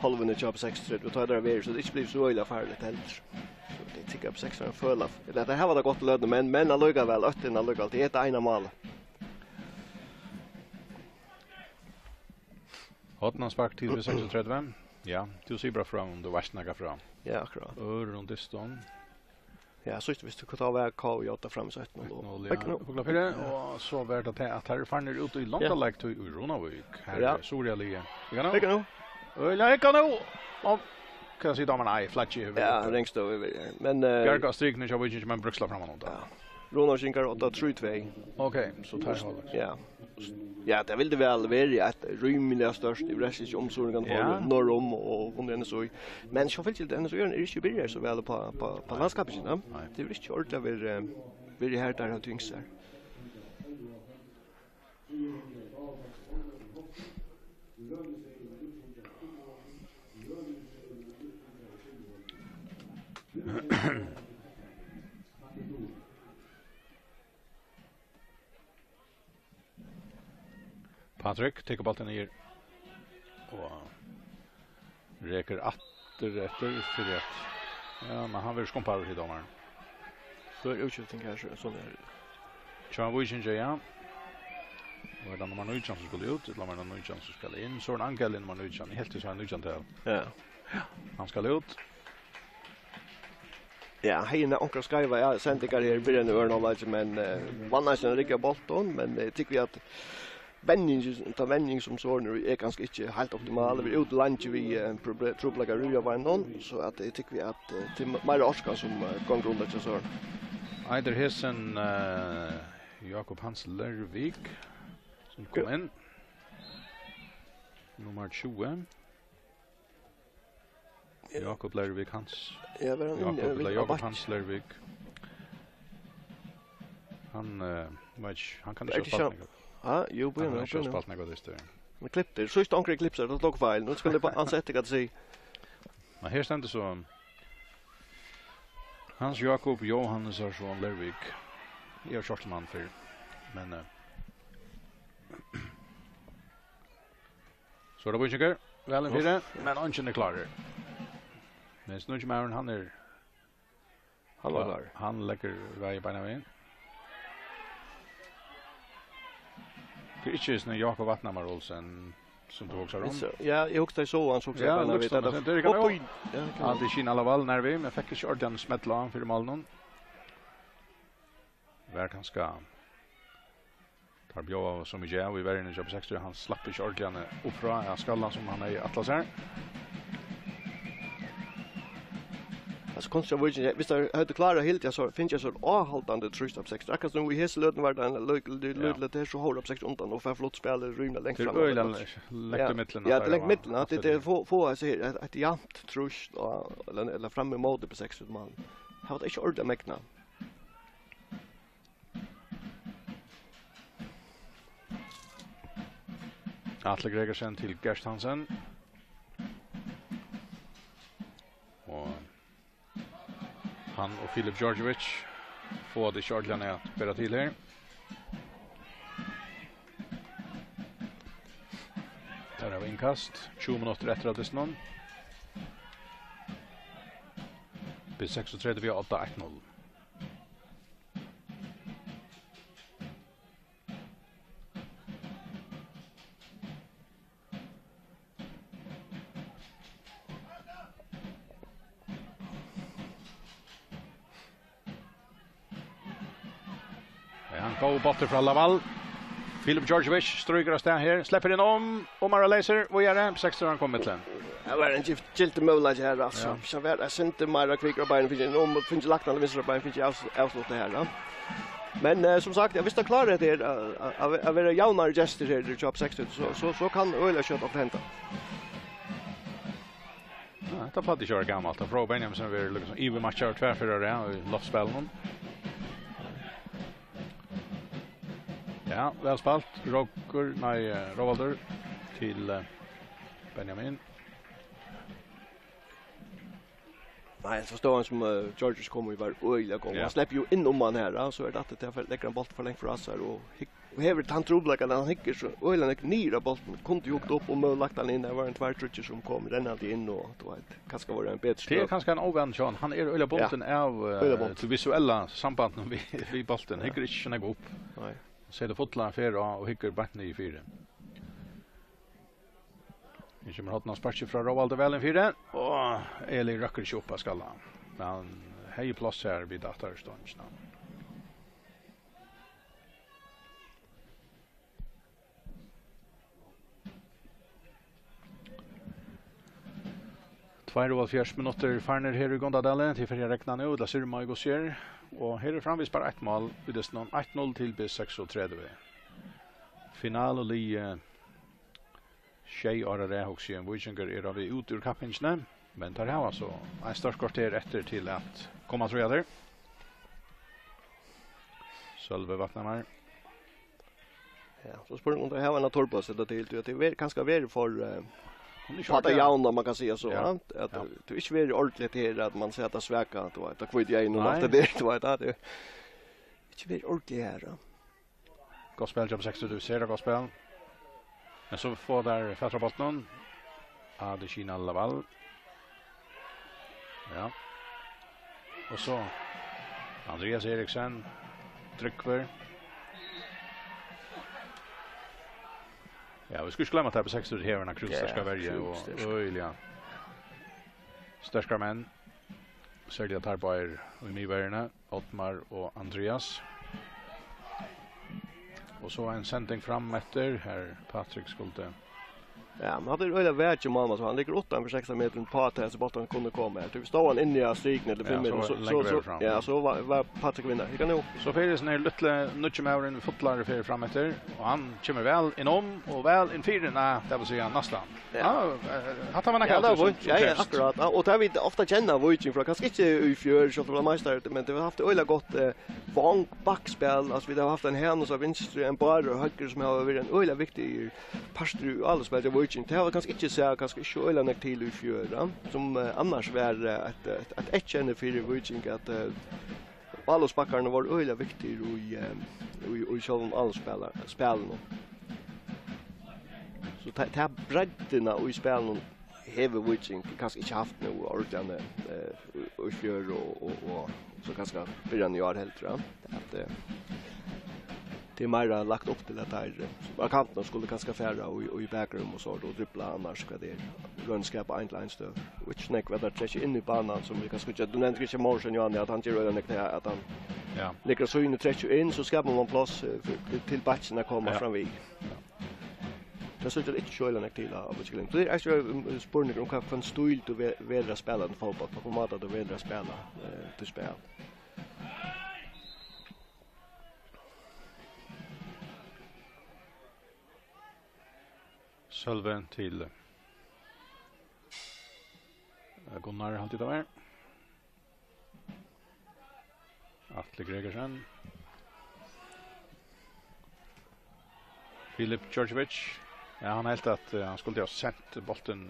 halvunna jobb 6-3 vi tar det över så det inte blir så öliga farligt heller Så det tycker jag tikka upp 600 føla. Det här var det gott lødne, men men alluga väl, ötten alluga, det är ett ena mål. Åtnans till 36. Ja, du ser bra fram om du värst några fram. Ja, akkurat. Öron distan. Ja, så inte visst du kunde ta väg kav och åtta fram så 1-0. Ja, på klart det. Och så var det at her fanner ut i Londalek til till Uronavik. Här er Soria Liga. Vi kan nu. nå? nu. Ja, kan nå! Og kan jeg si damerna i flatch. Ja, längst över. Men Björk har stryk nu så vi inte men Bruxla framåt. Ja. Rona Skinkar 8-3-2. Okej, så tar jag Ja. Ja, det vill det väl vara att rymliga störst i Breslis omsorgen på norr om och om den så. Men så vill det den så gör en issue blir så väl på på på landskapet, va? Det blir inte ordla vi vi här där har tyngst där. Mm. Patrick tar bollen ner och räcker åter efter för att ja men han vill skompa över till domaren. Så är utskjutning kanske så där. Tjau Vision ja. Och då man nu chans skulle ut, eller man nu chans skulle in så en ankel in man nu chans helt så han nu chans där. Ja. Han ska ut. Ja, hejna onkar skriva ja, sent det här början av nu men uh, vann han sen rikka bollen men det tycker vi att vending ta vending som så nu är ganska inte helt optimal. Vi ut lunch vi trubbelaga ruja var någon så att det tycker vi att till mer orska som går runt där så Eider Hessen Jakob Hans Lervik som kom in nummer 20 Jakob Lervik Hans. Ja, var han Jakob, Jakob Hans Lervik Han uh, han kan inte spela. Ja, jo, på en innan. Jag har spalt något just det. Men klipper, så ikke omkring klipser, det låg feil. Nå skulle det bara ansätta att säga. Men her stender så. Hans Jakob Johannes er så Lervik. Jeg har kjørt mann för. Men... Uh, så det var Vel en fire, men Anchen er klarer. Men snurr med han er... Han var klar. Han legger vei i beina veien. Det är inte sån Jakob Vatnamar Olsen som du också har om. Ja, jag också så han såg så här när vi där. Det är kan jag. Ja, det Kina alla val när vi men fick inte ordentligt en han för Malmö. Vart han ska. Tar bjå som i jag vi var inne i 60 han slapp inte ordentligt uppra skallan som han är i Atlas här. Alltså konstigt vad det är. Visst har du klarat helt jag så finns jag så avhållande tröst upp sex. Akkurat som vi hes löten var den lödle det så håll upp sex undan och för flott spel rymna längst fram. Det lägger mitten. Ja, det lägger mitten att det är få alltså ett jämnt tröst eller eller framme mode på sex man. Har det inte ordentligt mäkna. Atle Gregersen til Gerst Hansen. han og Filip Georgievich få det Charlene att spela til her. Der har vi innkast. 20 minutter etter at det Desnon. B36 vi 8-1-0. etter fra Laval. Filip Georgievic stryker av sted her. Släpper inn om. Omar Leiser, vad gör det? 16 han kommer til. Det var en gilt mulig här altså. Så var det sinte mer kvickare bein finns en om finns lagt den vänstra bein finns avslut det här. Men uh, som sagt, jag visste klara det här att vara jaunare gester här i jobb 16 så så så kan öle köta upp hämta. Ja, det har inte kört gammalt. Pro Benjamin som vi lyckas. Ivo matchar tvärförare i loftspelen. Ja, väl spalt. Rocker, nej, Rovalder till Benjamin. Nej, så står han som uh, Georges kommer i var øyla gång. Yeah. Han släpper ju in om man här, så är det att det är lägger en bolt för länge för oss här. Och häver han troblägga när han hickar så öjliga lägger ner bolten. Kunde ju åkt upp och möjligt lagt han in. Det var en tvärtrutsch som kom rennande in och då var det kanske var en bättre ströp. Det är kanske en avvänd, Sean. Han är öjliga bolten ja. av uh, visuella sambanden vi, vi bolten. Hickar inte sånna gå upp. Nej ser det fotla fer och hikker bort ned i fire. Nu kommer hotna sparke fra Rovalde Velen fire, och Eli røkker sig upp av skalla. Men hej plats här vid datterståndsna. Tvær og fjørs minutter farner her i Gondadale, til fyrir rekna nu, da la syrma i gosjer. Og her er framvis bare ett mål vi det snart 1-0 til B36. Final og li tjej Ara Rehox i en Vikingar er av ut ur kappingsne, men tar hava så en størst kvarter etter til at komma tror jeg der. Sølve Vatnamar. Ja, så spør hun om det her var en torpa å sette til, det er ganske veri for fatta jauna man kan säga så ja. att ja. det är svårt ordentligt här att man säger att det sväka att det kvitt jag in och allt det där det var det inte väldigt ordentligt här Gospel jobb 60 du ser det gospel? Men så får där fasta botten Adi Kina Laval. Ja. Och så Andreas Eriksen trycker Ja, vi skulle glömma att det här på 60 här när Kruse ska välja och öjliga. Störskar män. Sälja att här på er och i Ottmar och Andreas. Och så en sändning fram efter här Patrik skulle Ja, men hade det varit ju mamma så han ligger 8 för 6 meter på att så botten kunde komma. Typ står han inne i striknet eller 5 meter så så så ja, så var var Patrik vinner. Vi kan nog så Ferris när Lutle nutch med in fotlare för fram efter och han kommer väl inom och väl in fyra när det var så gärna nästan. Ja, har han några kallt. Ja, ja, akkurat. Och där vi ofta känner Wojcik för kanske inte i fjör så att vara mästare men det har haft öliga gott vank backspel alltså vi har haft en hand och så vinst en bar och höger som har varit en öliga viktig pastor alls med pitching. Det har kanskje ikke sett kanskje ikke øyla nok til i fjøra, som uh, annars var ett ett ett känner for Viking at uh, Allosbakkarna var øyla viktig i, i, i, i sjålen Allosspillene. Så det er breddina i spillene hever witching kanske inte haft nu ordentligt eh och fjøra och och og så kanske byrjan i år helt, at uh, det är mer lagt upp till att där kanten skulle kanske färra och, och i backroom och så då dribbla annars vad det grönskap en line stöv which neck vad det in i banan som vi kan skjuta den inte motion ju att han gör den där att han ja. lägger så in i 30 in så skapar man plats till batchen att komma fram vid Det sitter inte så nek till av det skulle. Det är ju spårning om kan stil du välja spela en fotboll på format att välja spela eh till spel. Sølve til Gunnar halvtid av her. Atle Gregersen. Filip Djordjevic. Ja, han helt at uh, han skulle ha sett bolten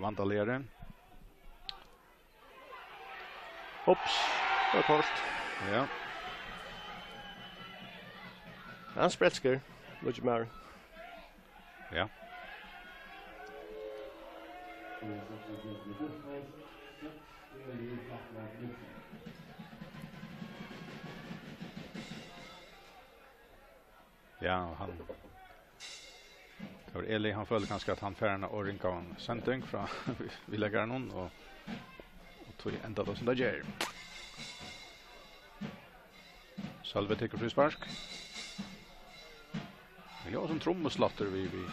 vandaleren. Hopps, det var kort. Ja. Han spretsker, Lodge Ja. Ja, han Det Eli, han følte kanskje at han færna og ringa en sending fra vi legger noen, og, og tog enda det som det gjør. Salve tykker frispark. Vi har som trommeslatter vi, vi,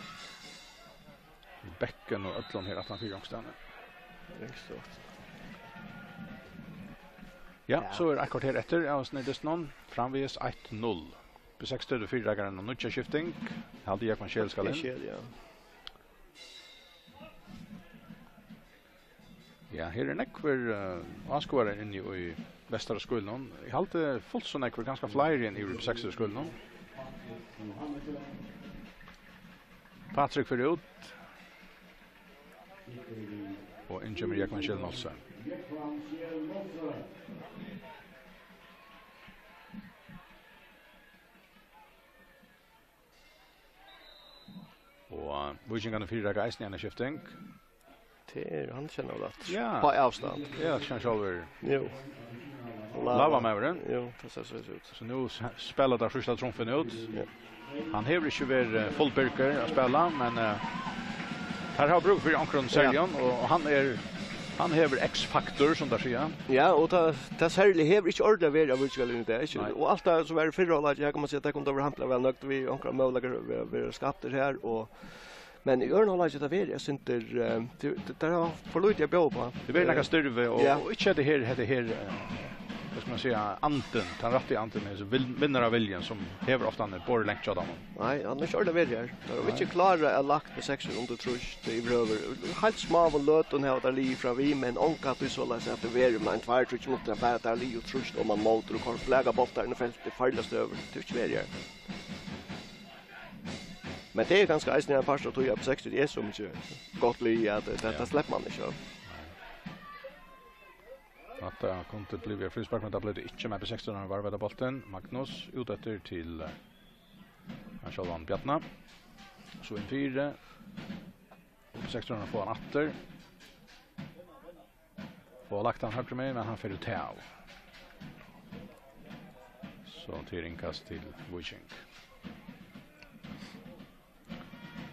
bäcken och öllon hela att han fyra också Ja, så är det akkurat här efter. Jag har sneddes någon. Framvis 1-0. På 6 stöd och 4 och nutja skifting. Halde jag kan kjell skall in. Ja, här är nekver uh, avskåare inne i västra skolen. Jeg halte fullt så nekver ganska flere in i 6 skolen. Patrick fyrir ut. Och en kommer jag kan själv nossa. Och vikingarna Eisen igjen i skifting. Det er han kjenner väl att ja. på avstand. Ja, kjenner över. Jo. Lava med den. Jo, det ser så ut. Så nu spelar där första trumfen ut. Ja. Han häver ju över Folberger att spela, men Uh, Här har bruk för Ankron Sergian ja. och han är han hever X-faktor som där säger. Ja, och det det särlig hever inte ordla vara av utskall inte är Och allt det som är förra året jag kommer se att det kommer att hampla väl nökt vi Ankron möjliga vi har skapter här och Men i Örn har lagt det vara synter det där har förlorat jag på. Det blir några styrve, och inte det här det här vad ska man säga anten den rätta anten är så vinner av viljan som häver ofta när bor längt shot honom. Nej, han kör det väl här. Det var inte klara är lagt på sexen under trusch det är över. Helt små och löt och har där liv från vi men onka att du så läs att det är ju men tvär trusch mot det bara där liv och trusch om man mål och kan fläga bort där i fältet fallast över till Sverige. Men det är ganska eisen en par så tog jag på 60 det är så mycket gott li att det släpper man inte att han kunde bli via frispark men det blev det inte med på 16 när han var bollen. Magnus ut efter till han själv vann Bjartna. Så in fyra. Och på 16 får han åter. Får lagt han högre med men han får ut av. Så till inkast till Wishing.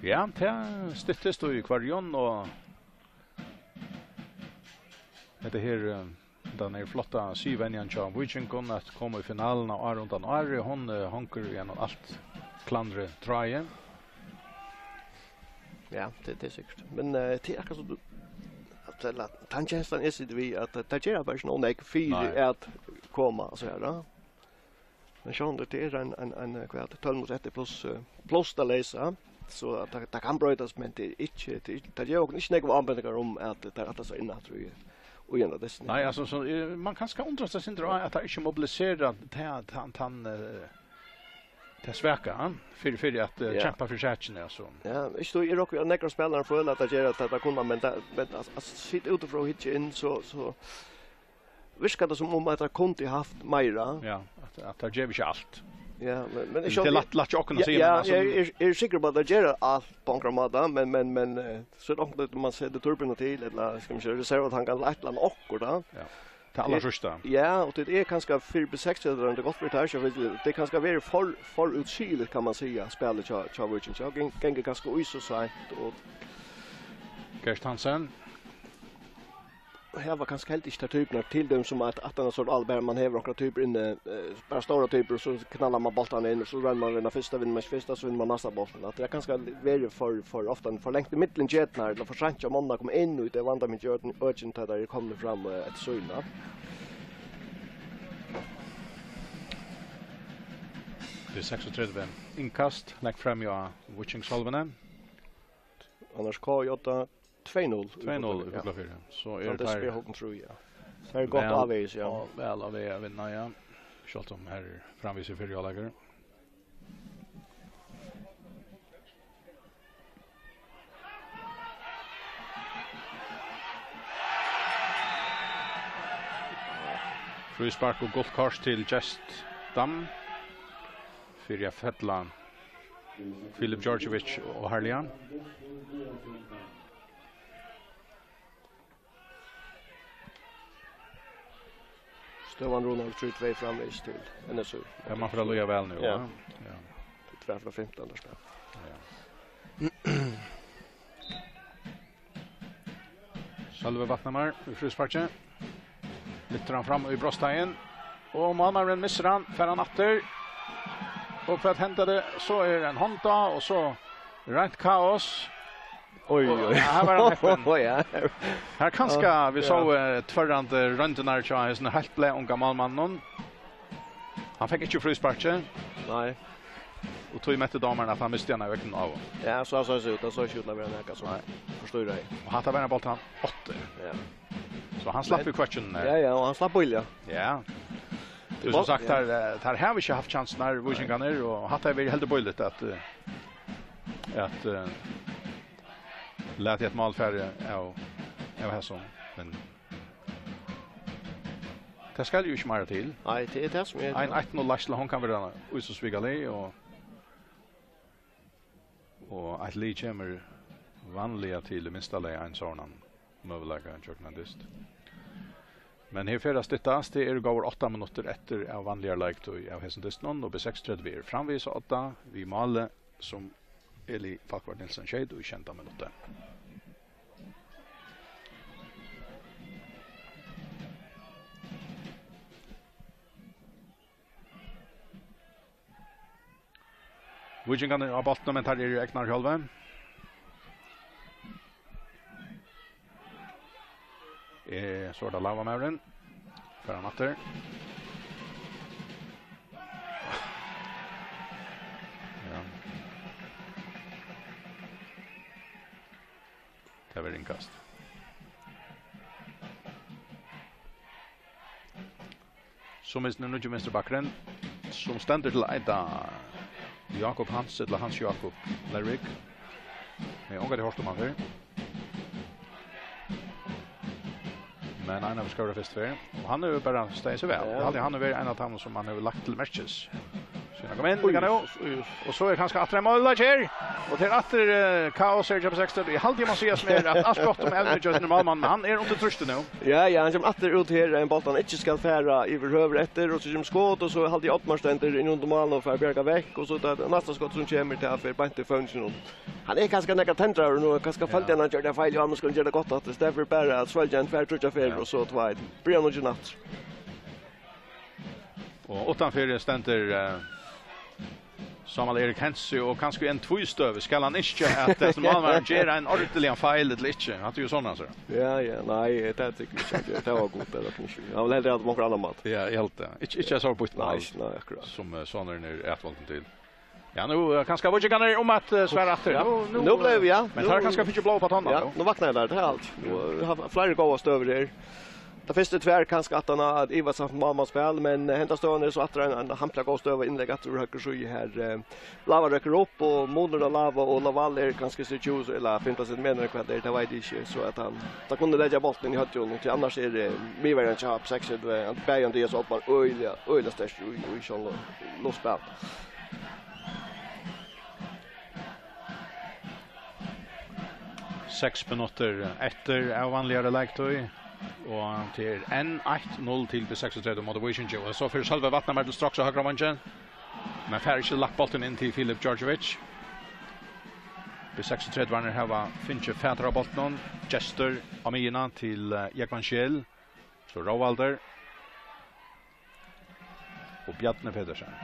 Ja, det styttes då i kvarjon och Det här Den är flotta syvänjan John Wichenkon att komma i finalen av Aron Dan Ari. Hon hanker igenom allt klandre traje. Ja, det, det er sikkert. Men uh, det er akkurat som du att tangensen er sitt vi at det att ta gera bara någon där fyra att komma så her da. Men sånn, det er en en en kvart 12 mot 1 plus pluss där läsa så att det kan brötas men det är inte det är ju också inte några användningar om att det är att så innan tror jag och av disse. Nej, alltså så man kanske undrar sig inte att det inte mobiliserar till han han Det sväcker han för för att uh, kämpa för säkerheten alltså. Ja, jag i rock rockar några spelare från att det att det kunde men men att sitta utifrån hit in så så viskar det som om att det kunde haft Maira. Ja, att att det ger inte allt. Ja, men men det är lätt lätt att kunna säga. Ja, jag är säker på att det gör allt på en måta, men men men så är det att man ser det turpen till eller ska man köra reserv att han kan lätt land och då. Ja. Till alla första. Ja, och det är kanske 4-6 eller det gott för det här så det kan ska vara för för utskilt kan man säga spelet jag jag vet inte. Jag gänger ganska ojsåsigt och Gerst Hansen här var kanske helt inte typen till dem som att att annars så allbär man häver några typer inne eh, bara stora typer så knallar man bollen in och så rör man den första vinner man första så vinner man nästa bollen att det är ganska väldigt för för ofta för längt i mitten jetnar eller för sent om måndag kommer in och det vandrar med jorden urgent där det kommer fram ett syna Det är 36 inkast, lägg fram jag Witching Solvene. Anders K. Jota, 2-0. 2-0 i Fuglafyr. Så är det här. Det tror jag. Det är gott av er, ja. Väl av er vinna, ja. Kjallt om här framvis i fyra läger. Fryspark og gult kors til Gest Dam. Fyrir Fettla, Filip Georgievic og Herlian. Stövan Ronald skjut väg framvis till NSU. Ja, man får löja väl nu. Ja. ja. Det träffar 15 där snabbt. Ja. Salve Vatnamar i frisparken. Lyfter han fram i Brostein. Och Malmaren missar han. Färran atter. Och för att hente det så är det en honta. Och så rent kaos. Oj oj. Här var han. Oj ja. Här kanske vi såg tvärrande runt när Charles är helt blä och gammal mannen. Han fick inte frisparke. Nej. Och tog med damerna att han miste den här veckan av. Ja, så så så ut. Så skjuter han den här så. Förstår du dig. Och han tar bara bollen han åtta. Ja. Så han slapp ju question. Ja ja, och han slapp bollen. Ja. Du som sagt där där har vi inte haft chansen när Washington är och hade vi helt bollen att att lät ett mål färre av av så men Det skal jo ikke mer til. Nei, det er det som er... En 18-0 Larsla, hun kan være ut og svigge det, og... Og at Lee kommer vanliga til minsta leie en sånn møvelega en kjørknandist. Men her fyrir styttast, det er gav 8 minutter etter av vanliga leiktøy av hessendist og B6-30 er framvis 8, vi male som Eli Falkvart Nilsen Kjeid i kjenta minutter. Vikingarna har bollen men tar er Eknar Hjalve. Eh, så er det lava med den. Før han atter. Det var inkast. Så minst nu nu minst bakren som stender til Aida. Jakob Hans eller Hans Jakob Lerik. Jag har hört om han här. Men han har skårat först för. og han er jo bare steg seg vel. Ja. Han er ju en av dem som han har lagt til matches. Han kom in, kan jo. Og så är kanske att Ramon kjer. Och det är åter kaos er på 60. I halvtid man ser som er att alt godt om äldre just normal men han är under trösten nu. Ja, ja, han kommer åter ut här en boll han inte ska fära över höver efter och så kommer skott och så halvtid Ottmar ständer i normal och för bjärga veck och så där nästa skott som kommer till för Bente Fönsen. Han är ganska nära tendrar nu, ganska fallt han gör det fel och han ska göra gott att det stäffer bara att svälja en färtrutcha fel och så två. Brian och Jonathan. Och utanför ständer Samuel Erik Hensi och kanske en tvistøve. Skal han ikke att det som han gjør en ordentlig en feil eller ikke? Han att ju sånn, så. Ja ja, nej, det tycker jag inte. Det var gott eller kanske. Jag vill hellre att man kan mat. Ja, helt det. Inte inte så på ett nej, akkurat. Som såna nu är att til. till. Ja, nu kanske vad jag kan om att svära att nu nu blev jag. Men här kanske fick ju blå på tannan. Ja, nu vaknar jag där det allt. Nu har flera goda stöver där. Det första tvär kanske att han har Iva haft mamma spel men hämtar stående så att han hampla går stöva inlägg att ur höger sju här lava rycker upp och Moller lava och Laval är ganska så tjus eller finta sitt menar kvad det var det inte så att han da kunde lägga bollen i höjden och annars är det mer än chap sex det att Bayern det så upp man öliga öliga störst och i sjön loss spel. Sex minutter etter av vanligere lektøy. Og til N1-0 til til 36 mot Vision Joe. Så fyrir selve vattnet med til straks og høyre manchen. Men færre ikke lagt bolten inn til Filip Djordjevic. B36 varner her var Finche Fætra bolten. Jester Amina til Jekman Kjell. Så Råvalder. Og Bjartne Pedersen.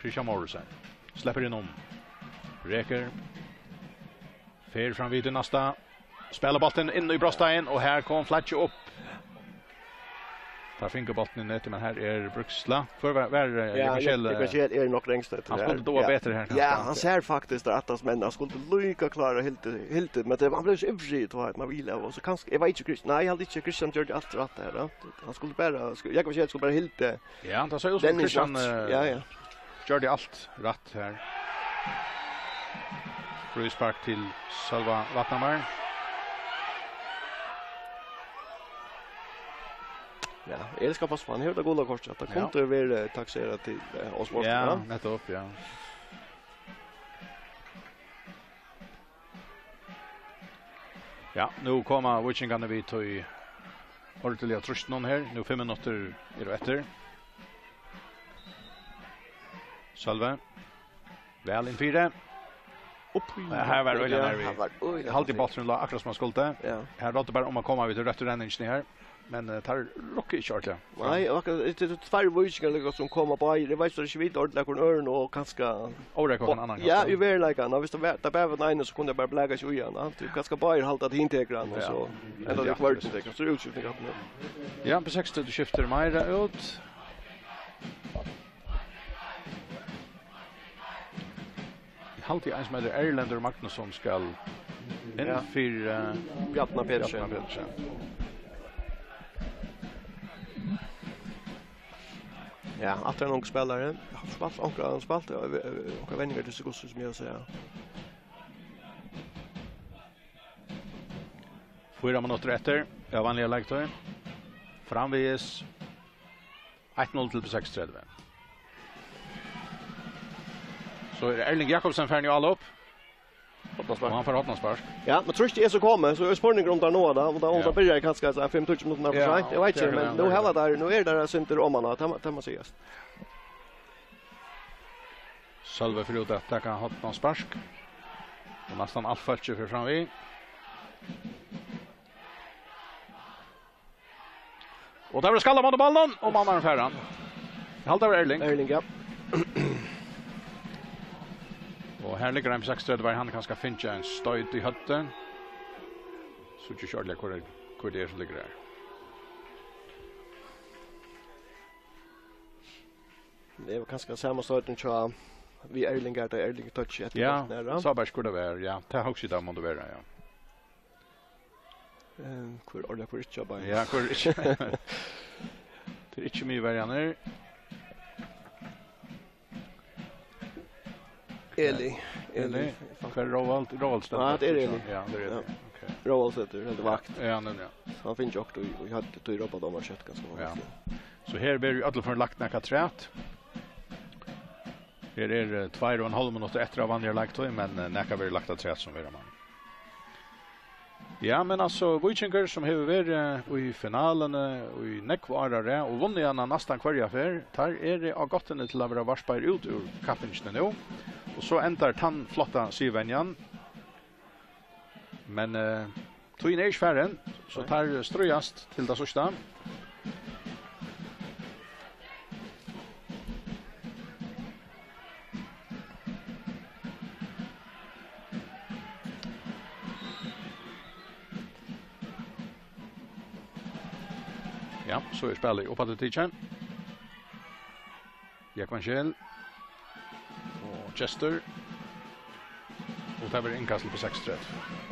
Christian Morrison. Släpper in om. Reker. Fer fram vid nästa. Spelar bollen in i Brostein och här kom Fletcher upp. Tar fingerbollen i men här är Bruxla. För var var ja, Ja, Michel är nog längst ut. Han skulle då vara bättre här. Ja, han ser faktiskt att hans män han skulle lycka klara helt helt men det han blev så ivrig vad man ville och så kanske jag vet inte Christian. Nej, han hade inte Christian gjort allt rätt där. Han skulle bara jag kanske skulle bara helt Ja, han tar så som Christian. Ja, ja. Gjorde allt rätt här. Fryspark till Salva Vatnamar. Ja, är ska passa man hur det goda då kort att det kommer ju vara taxerat till Osborne. Ja, nettopp ja. Ja, nu kommer Wichingan vi till ordentliga trösten här. Nu fem minuter är det efter. Salve. Väl in fyra. Upp. Ja, här var det nervigt. Halt i bollen la akkurat som man skulle. Ja. Här låter bara om man kommer vi rätt räddning här men uh, tar rocky short ja. Nej, och det är två vågor liksom som kommer på. Det vet så det att lägga kon örn och kanske ora kon annan. Ja, ju väl lika. När visst det där behöver en så kunde bara bläga sig igen. Han typ kanske bara hålla det inte grann och så. Eller det kvarts det så ut sig nu. Ja, på 60 du skiftar Maira ut. Halt i ens med Erlander Magnusson skal en uh, Bjartna Pedersen. Bjartna Pedersen. Ja, att det är någon spelare. Jag har spalt ankra han spalt och några vänner till sig också som jag säger. Fyra minutter etter, av vanlige lektøy. Framvis 1-0 til på 6-30. Så er Erling Jakobsen ferdig alle opp. Hoppaspark. Han får hoppaspark. Ja, men tror inte det är så kommer så är spårning runt där nåda och där och då börjar kanske så 5 touch mot nummer 6. Jag vet inte men nu har där nu är det där synter om man att man ser. Salve förut att ta kan hoppaspark. Och nästan affältje för framvi. Och där blir skalla mot bollen och man har en färran. Halta Erling. Erling, ja. Og her ligger han 6 var han kanske finne en støyt i høtten. Så inte kör det hvor det er som ligger där. Det var kanske samma stöjt som vi Erlingar där Erling touch ett ja, nära. Ja, Sabers skulle være, ja. Det er også det man då være, ja. Eh, hur ordet för inte jobba. Ja, hur inte. Det är inte mycket varianter. Eli. Eli. För Roald Roald Ja, det är Eli. Ja, det är det. Okej. Roald sätter helt vakt. Ja, nej ja. Så han finns ju också och jag hade tur på dem och kött ganska mycket. Ja. Så här blir ju alla för lagt när katrät. Här är det 2 och en halv minut efter av andra lagt men näka vi lagt att trätt som vi man. Ja, men alltså Vikingar som har uh, i finalen og i nekvarare och vunnit gärna nesten hver affær, Tar er det av gottene til å være varspar ut ur kappingsene nå. Og så ändrar tan flotta Syvenjan. Men uh, tog in är färren så tar strøyast til det sørste. Ja, så er spillet oppe til Tidkjern. Jekvann Kjell. Og Chester. Og det var innkastel på 6-3.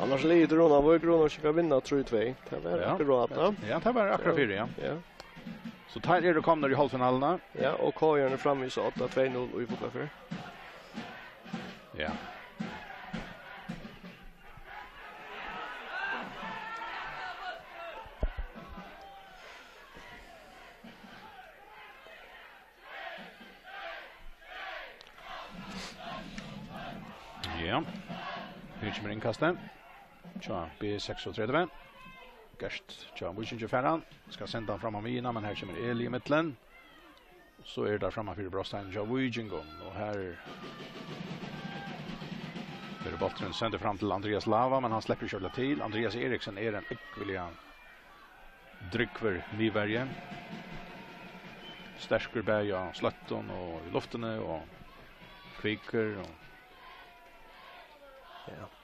Annars lider hon av Grona och ska vinna 3-2. Det var ja. akkurat. Ja, ja det var akkurat fyra, ja. ja. Så tar er det kommer i halvfinalerna. Ja, och Kajern är framme i så 8-2-0 i fotbollsför. Ja. innkastet. Tja, B36. Gerst, tja, Wilshinge Ferran. Skal senda han fram av Mina, men her kommer Eli i mittlen. Så er det framme fyrir Brostein, tja, Wilshingon. Og her... Fyrir Bottrun sender fram til Andreas Lava, men han släpper kjøla til. Andreas Eriksen er en ekvillian drykver Nybergen. Stersker bär av slötton och i luften och kviker och... Ja.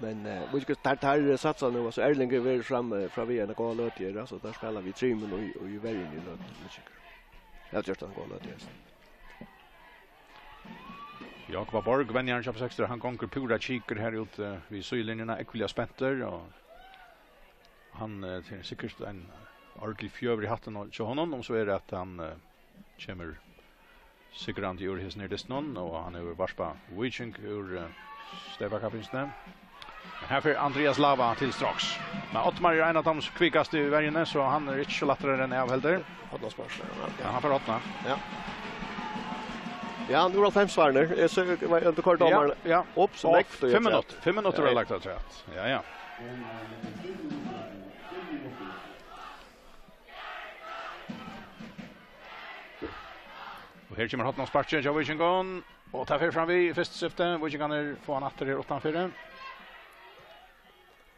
Men eh, vi ska ta ta satsa nu så Erling är fram från vi en goal åt det så där spelar vi tre men och ju väljer ni då. Jag Jag just han goal åt det. Jakob Borg vänjer han sig på sexter. Han konkur pura kiker här ute vid sylinjerna. Ekvilja Spetter och han till säkert en ordentlig fjöver i hatten och så honom om så är det att han eh, kommer Sigrant gjorde his nerdest någon och han är varspa Wichink ur Støybakkaprinsene. Här för Andreas Lava till strax. Men Ottmar är en av de kvickaste i vergene, så han är inte så lättare än jag heller. Åtna spørs. Ja, han får åtna. Ja. Ja, nu har fem svarner. Jag såg inte kort domaren. Ja, ja. Upp så läggt. Fem minuter. Fem minuter har lagt att säga. Ja, ja. Och här kommer Hotman Spartje, Jovic Gunn. Och tar fram vi första syfte. Vikingarna får han åter i 8-4.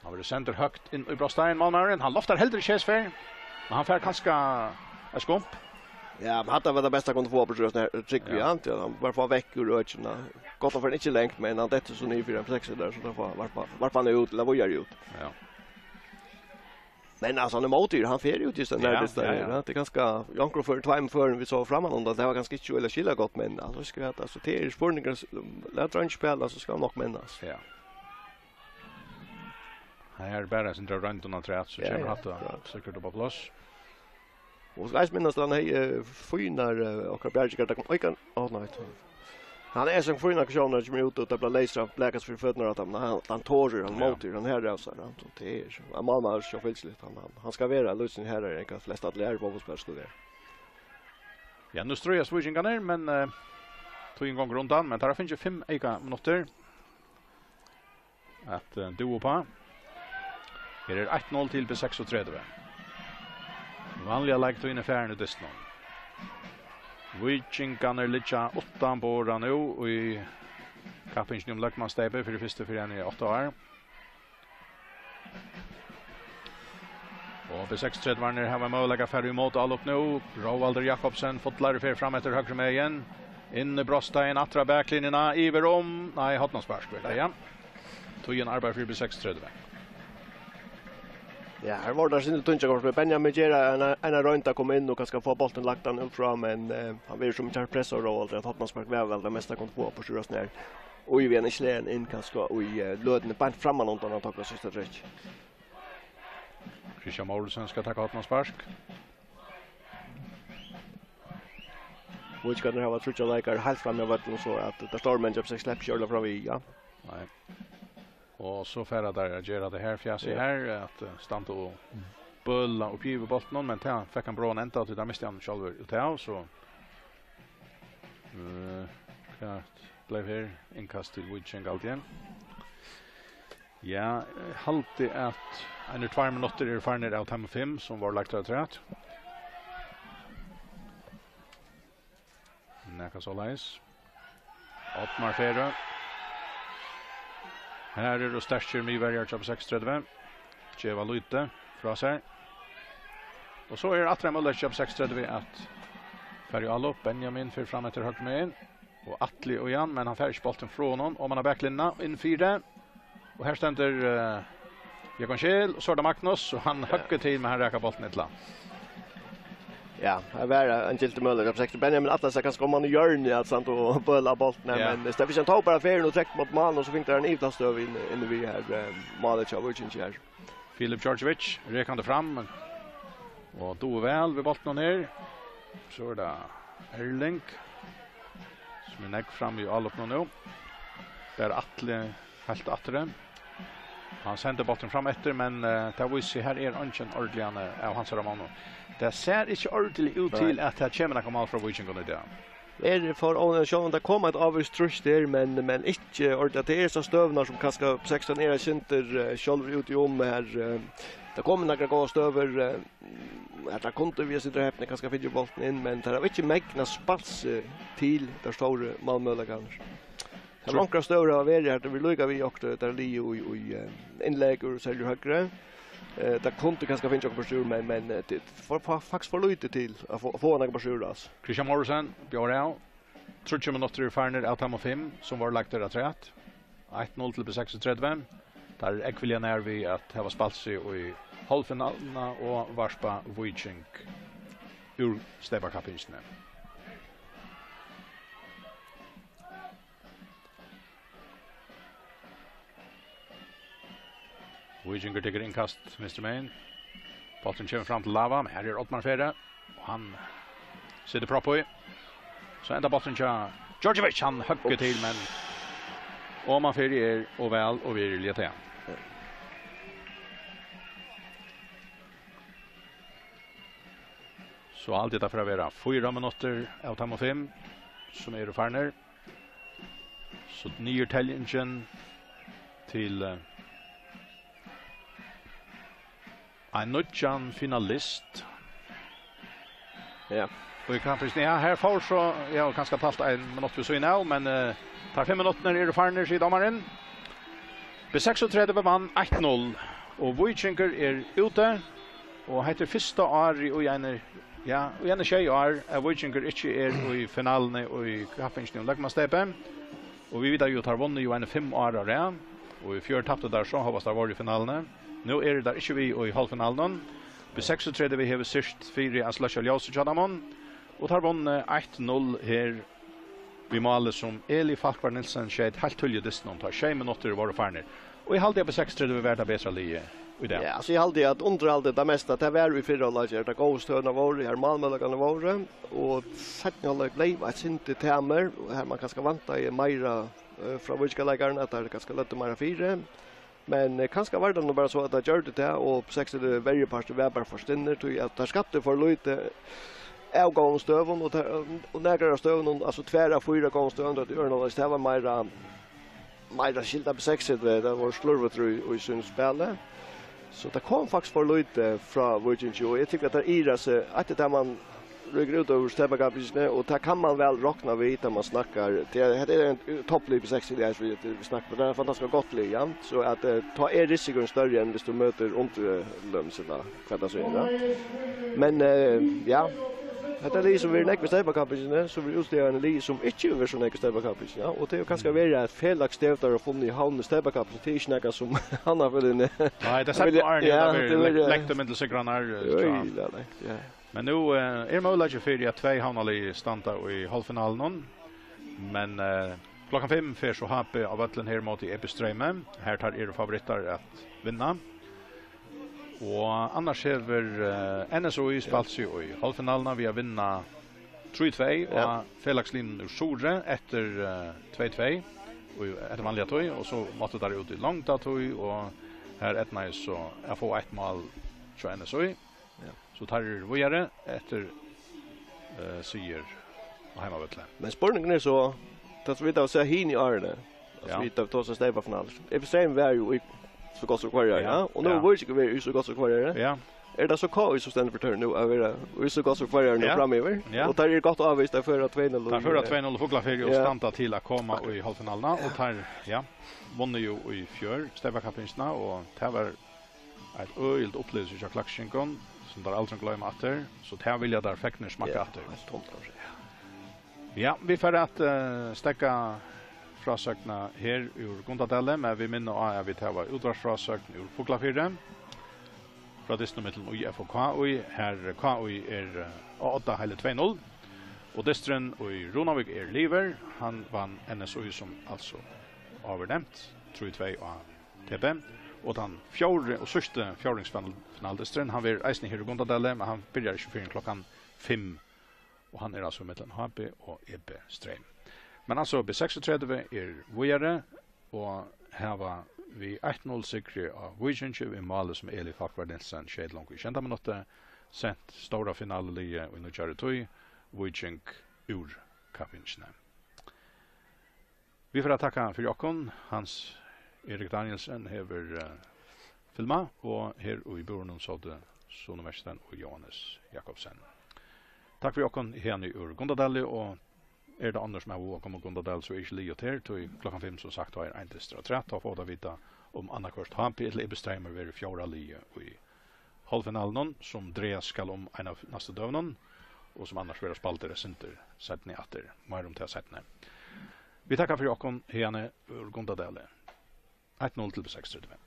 Han vill sender högt in i Brostein Malmören. Han loftar hellre Chesfer. Men han får kanske en skump. Ja, men hade väl det bästa kunde få på sig när Trick vi ant han var på väck ur öarna. Gott för inte längt men han detta så ny 4-6 där så då var var var fan ut eller vad gör ut. Ja. Men alltså han är motor, han fer ut just den där ja, ja, ja. Det är ganska Jankro för time för vi så fram annorlunda. Det var ganska chill eller skilla gott men alltså ska vi att alltså det är spårningar lät han spela så ska han nog minnas. Ja. Här är bara sin drar runt och trät så kör han att säkert på plats. Och så minnas han hej fynar och Bergkart kom. Oj kan. Åh nej. Han är som förna personer som är ute och tabla lejstra läkas för fötterna att han han, han tårer, han motor han här rösar han så det är han mamma har så fylsligt, han han ska vara lösen här är det flesta att lära på fotbollsspel där. Ja, nu ströjas Wigan ner men uh, tog en gång runt han men tar finns ju fem eka minuter. Att uh, duo på. Här är 1-0 till på 36. Vanliga läget och innefärden i Destnon. Vikingarna ligger åtta på nu och i kappingen om Lackman for för det första för i åtta år. Och på 6-3 var det här med möjliga färre all Alup nu. Rovalder Jakobsen fotlar för fram efter högre med igen. Inne brosta en attra backlinjerna. Iverom. Nej, Hotnarsberg spelar igen. Tog en arbeid för på 6-3. Ja, här var det sin tunga med Benjamin Gera en en runda kom in och kanske få bollen lagt han upp fram men eh, han vill som kör press och roll att hoppas mark väl det mesta kom på på sjura snär. Och i vet inte in kanske och i löden på framan undan han tar sista drick. Christian Maulsen ska ta åt någon spark. Vilket har ha varit trutja likar helt fram i vattnet så att det står men jag släpper själva från vi ja. Nej. Og så färra der jag gör det her, för jag ser her at stanta och bulla och piva bort någon men där fikk han bra en enda til der miste han selv ut av, så uh, eh ble her innkast til till alt igjen. Ja, halte at en og tvær minutter er farnir av time 5 som var lagt av træt. Nekka så leis. Oppmar Fera. Her er og stersker Myverjar til 6-30. Kjeva Luite fra seg. Og så er Atre Møller til 6-30 at Ferri Allo, Benjamin fyrir fram etter høyre med inn. Og Atli og Jan, men han fer ikke bolten fra noen. Og man har backlinna inn fire. Og her stender uh, Jekon Kjell, og så er det Magnus, og han høkker til, med han reker bolten et eller annet. Ja, här var en gilt möjlighet att försöka Benjamin Atlas kan komma och göra det att sant och bolla bollen men det för att ta bara färden och träcka mot mål och så fick där en ivla över in in vi här Malic av Virgin här. Filip Georgevich rekande fram och då väl vid bollen ner. Så där det Erling som är nägg fram i allop nu. Där Atle helt attre. Han sender bollen fram etter, men uh, där vi her här är Anchen han av Hans Ramano. Det ser inte ordentligt ut till att det kommer att mal ut från i går det. Er for Owen Sean det kom ett avs trusch där men men inte ordentligt det är så stövnar som kaskar upp 16 era center själv ut i om här Det kommer några gås över att det kunde vi sitta här kanske fick bollen in men det har inte mäkna spats till där stora Malmö kanske. Tror ankra stora av er här, vi lukar vi också där Leo i, i inlägg och säljer högre. Eh, där kunde kanske finnas något bestur, men, men det var faktiskt för lite till att få, få något bestur. Alltså. Christian Morrison, Björn Trutje minutter i Farner, av Tamo 5, som var lagt der træt. 1-0 til 36. Der er ekvilja nær vi at heva spalsi og i halvfinalene og varspa Vujcink ur Steba Kappinsene. Wiginger tycker innkast, Mr. Main. Bolten kommer fram til Lava, men her er Ottmar Fere. Og han sitter propp i. Så enda bollen till Djordjevic, han högger till, men om man Fere er og vel og vi är lite igen. Så allt detta för att vara fyra minuter av Tamo fem som är det Farner. Så nyer täljningen till En nudjan finalist. Ja. Og i kan ja, her får så, ja, kanskje talt en minutt vi så inn av, men uh, tar fem minutter er det farner, sier dommeren. Be 36 vann 1-0. Og Vujtjenker er ute, og heter første år i Ujene, ja, Ujene tjej år, er Vujtjenker ikke er i finalene og i kappingen og Løgmanstepe. Og vi vidar jo tar vonnet jo en fem år av det, og i fjør tappte der så har vi var i finalene. Ja. Nu er det der ikke vi i halvfinalen. På 36 vi har sørst fire av Slasja Ljøs og Tjadamon. Og tar vunnet 1-0 her vi maler som Eli Falkvar Nilsen skjedd helt tulje dysten om tar 20 minutter i våre ferner. Og i halvdelen på 36 vi vært av bedre lige i det. Ja, så i att at underhalvdelen det mesta det var vi fyrre lager, det går støvende våre, her malmøllagene våre, og setten halvdelen ble et sinte temer, og her man kanskje vanta i meira fra vurskalegeren, at det er kanskje løtte meira fire, Men eh, kanskje var det bare så at det gjør det til, og på seks er det verre part til Weber for stinner, tog at det skapte for løyte avgående støvn, og, og nægere av støvn, altså tverre fyra gånger støvn, at Ørnland i det var mer, mer skilta på seks, det var slurvet i synsspillet. Så det kom faktisk for løyte fra Virgin Joe, jeg tykker at det er ira seg, at det man rycker ut över stämmarkampen och där kan man väl rockna vid när man snackar. Det här är en topplig på 60 där vi snackar på. Det är fantastiskt gott liv Så att ta er risken större än hvis du möter ont lömserna kvällda så är Men eh, ja, Hetta er som við nekk stæpa kappingin, so við ustar ein lei sum ikki við sum nekk stæpa kappingin, ja. Og tey kanska vera at felag stævtar og funni havn stæpa kappingin tey snakka sum hann har inn. Nei, ta sagt Arne, ta við lektum til sig granar. Ja, ja. Men nu eh, är möjligt för att två hamnar i stanta i halvfinalen. Men eh, klockan fem för så happy av Atlen här mot i Här tar er favoriter att vinna. Och annars hever uh, NSO i Spalsio i halvfinalen. Vi har vinna 3-2 och ja. Felix ur Sore efter 2-2 och etter vanliga tøy och så måtte der ut i långt tøy och här ett nice så jeg får ett mål fra jag Så tar det vidare efter eh syr och hemma Men spårningen är så att vi tar så hin i Arne. Alltså vi tar oss stäva från allt. If same value i så gott så kvar ja. Och nu vill jag ju så gott så kvar ja. Är det så kaos som ständer för turn nu över det? Vi så gott så kvar nu framöver. Och tar det gott avvis där för att 2-0. Tar för att 2-0 fåglar för och stanta till att komma i halvfinalen och tar ja. Vann ju i fjör Steva Kapinsna och tar ett öjlt upplevelse av Klaxchinkon som där alltså glömma åter så det här vill jag där fäckner smaka åter. Ja, ja, vi får att uh, stäcka frasøkna her ur Gondadelle, men vi minner av at vi tar utdragsfrasøkna ur Poklafyrre, fra distrummittelen ui F og KUI, her KUI er A8 heile 2-0, og distren ui Ronavik er Liver, han vann NSU som altså overnemt, 3-2 av TP, og den fjore og sørste fjordringsfinaldestren, han vil eisen her i Gondadelle, men han byrjar 24 klokkan 5, og han er altså mellom HB og EB Streim. Men altså, B36 er vujere, og her var vi 1-0 sikre av Vujtjensju i Mali som Eli Fakvar Nilsen skjedd langt i kjenta minutter, sent stora finalelige i Nukjari Tui, Vujink ur kappinsjene. Vi får takka for Jokon, hans Erik Danielsen hever uh, filma, og her og i buren så det Sone Versten og Johannes Jakobsen. Takk for jokken, henne ur Gondadeli, og er det andre som er å komme Gondadeli, så er ikke livet her, til klokkan fem som sagt, og er en distra trett, og få det vite om Anna Kørst Hampi, eller Ibestreimer, ved fjorda li og i halvfinalen, som dreier skal om en av neste døvnen, og som annars vera spalter er sinter, sættene etter, mer om til sættene. Vi takkar for jokken, henne ur Gondadeli. At 0 till 6 extra 35.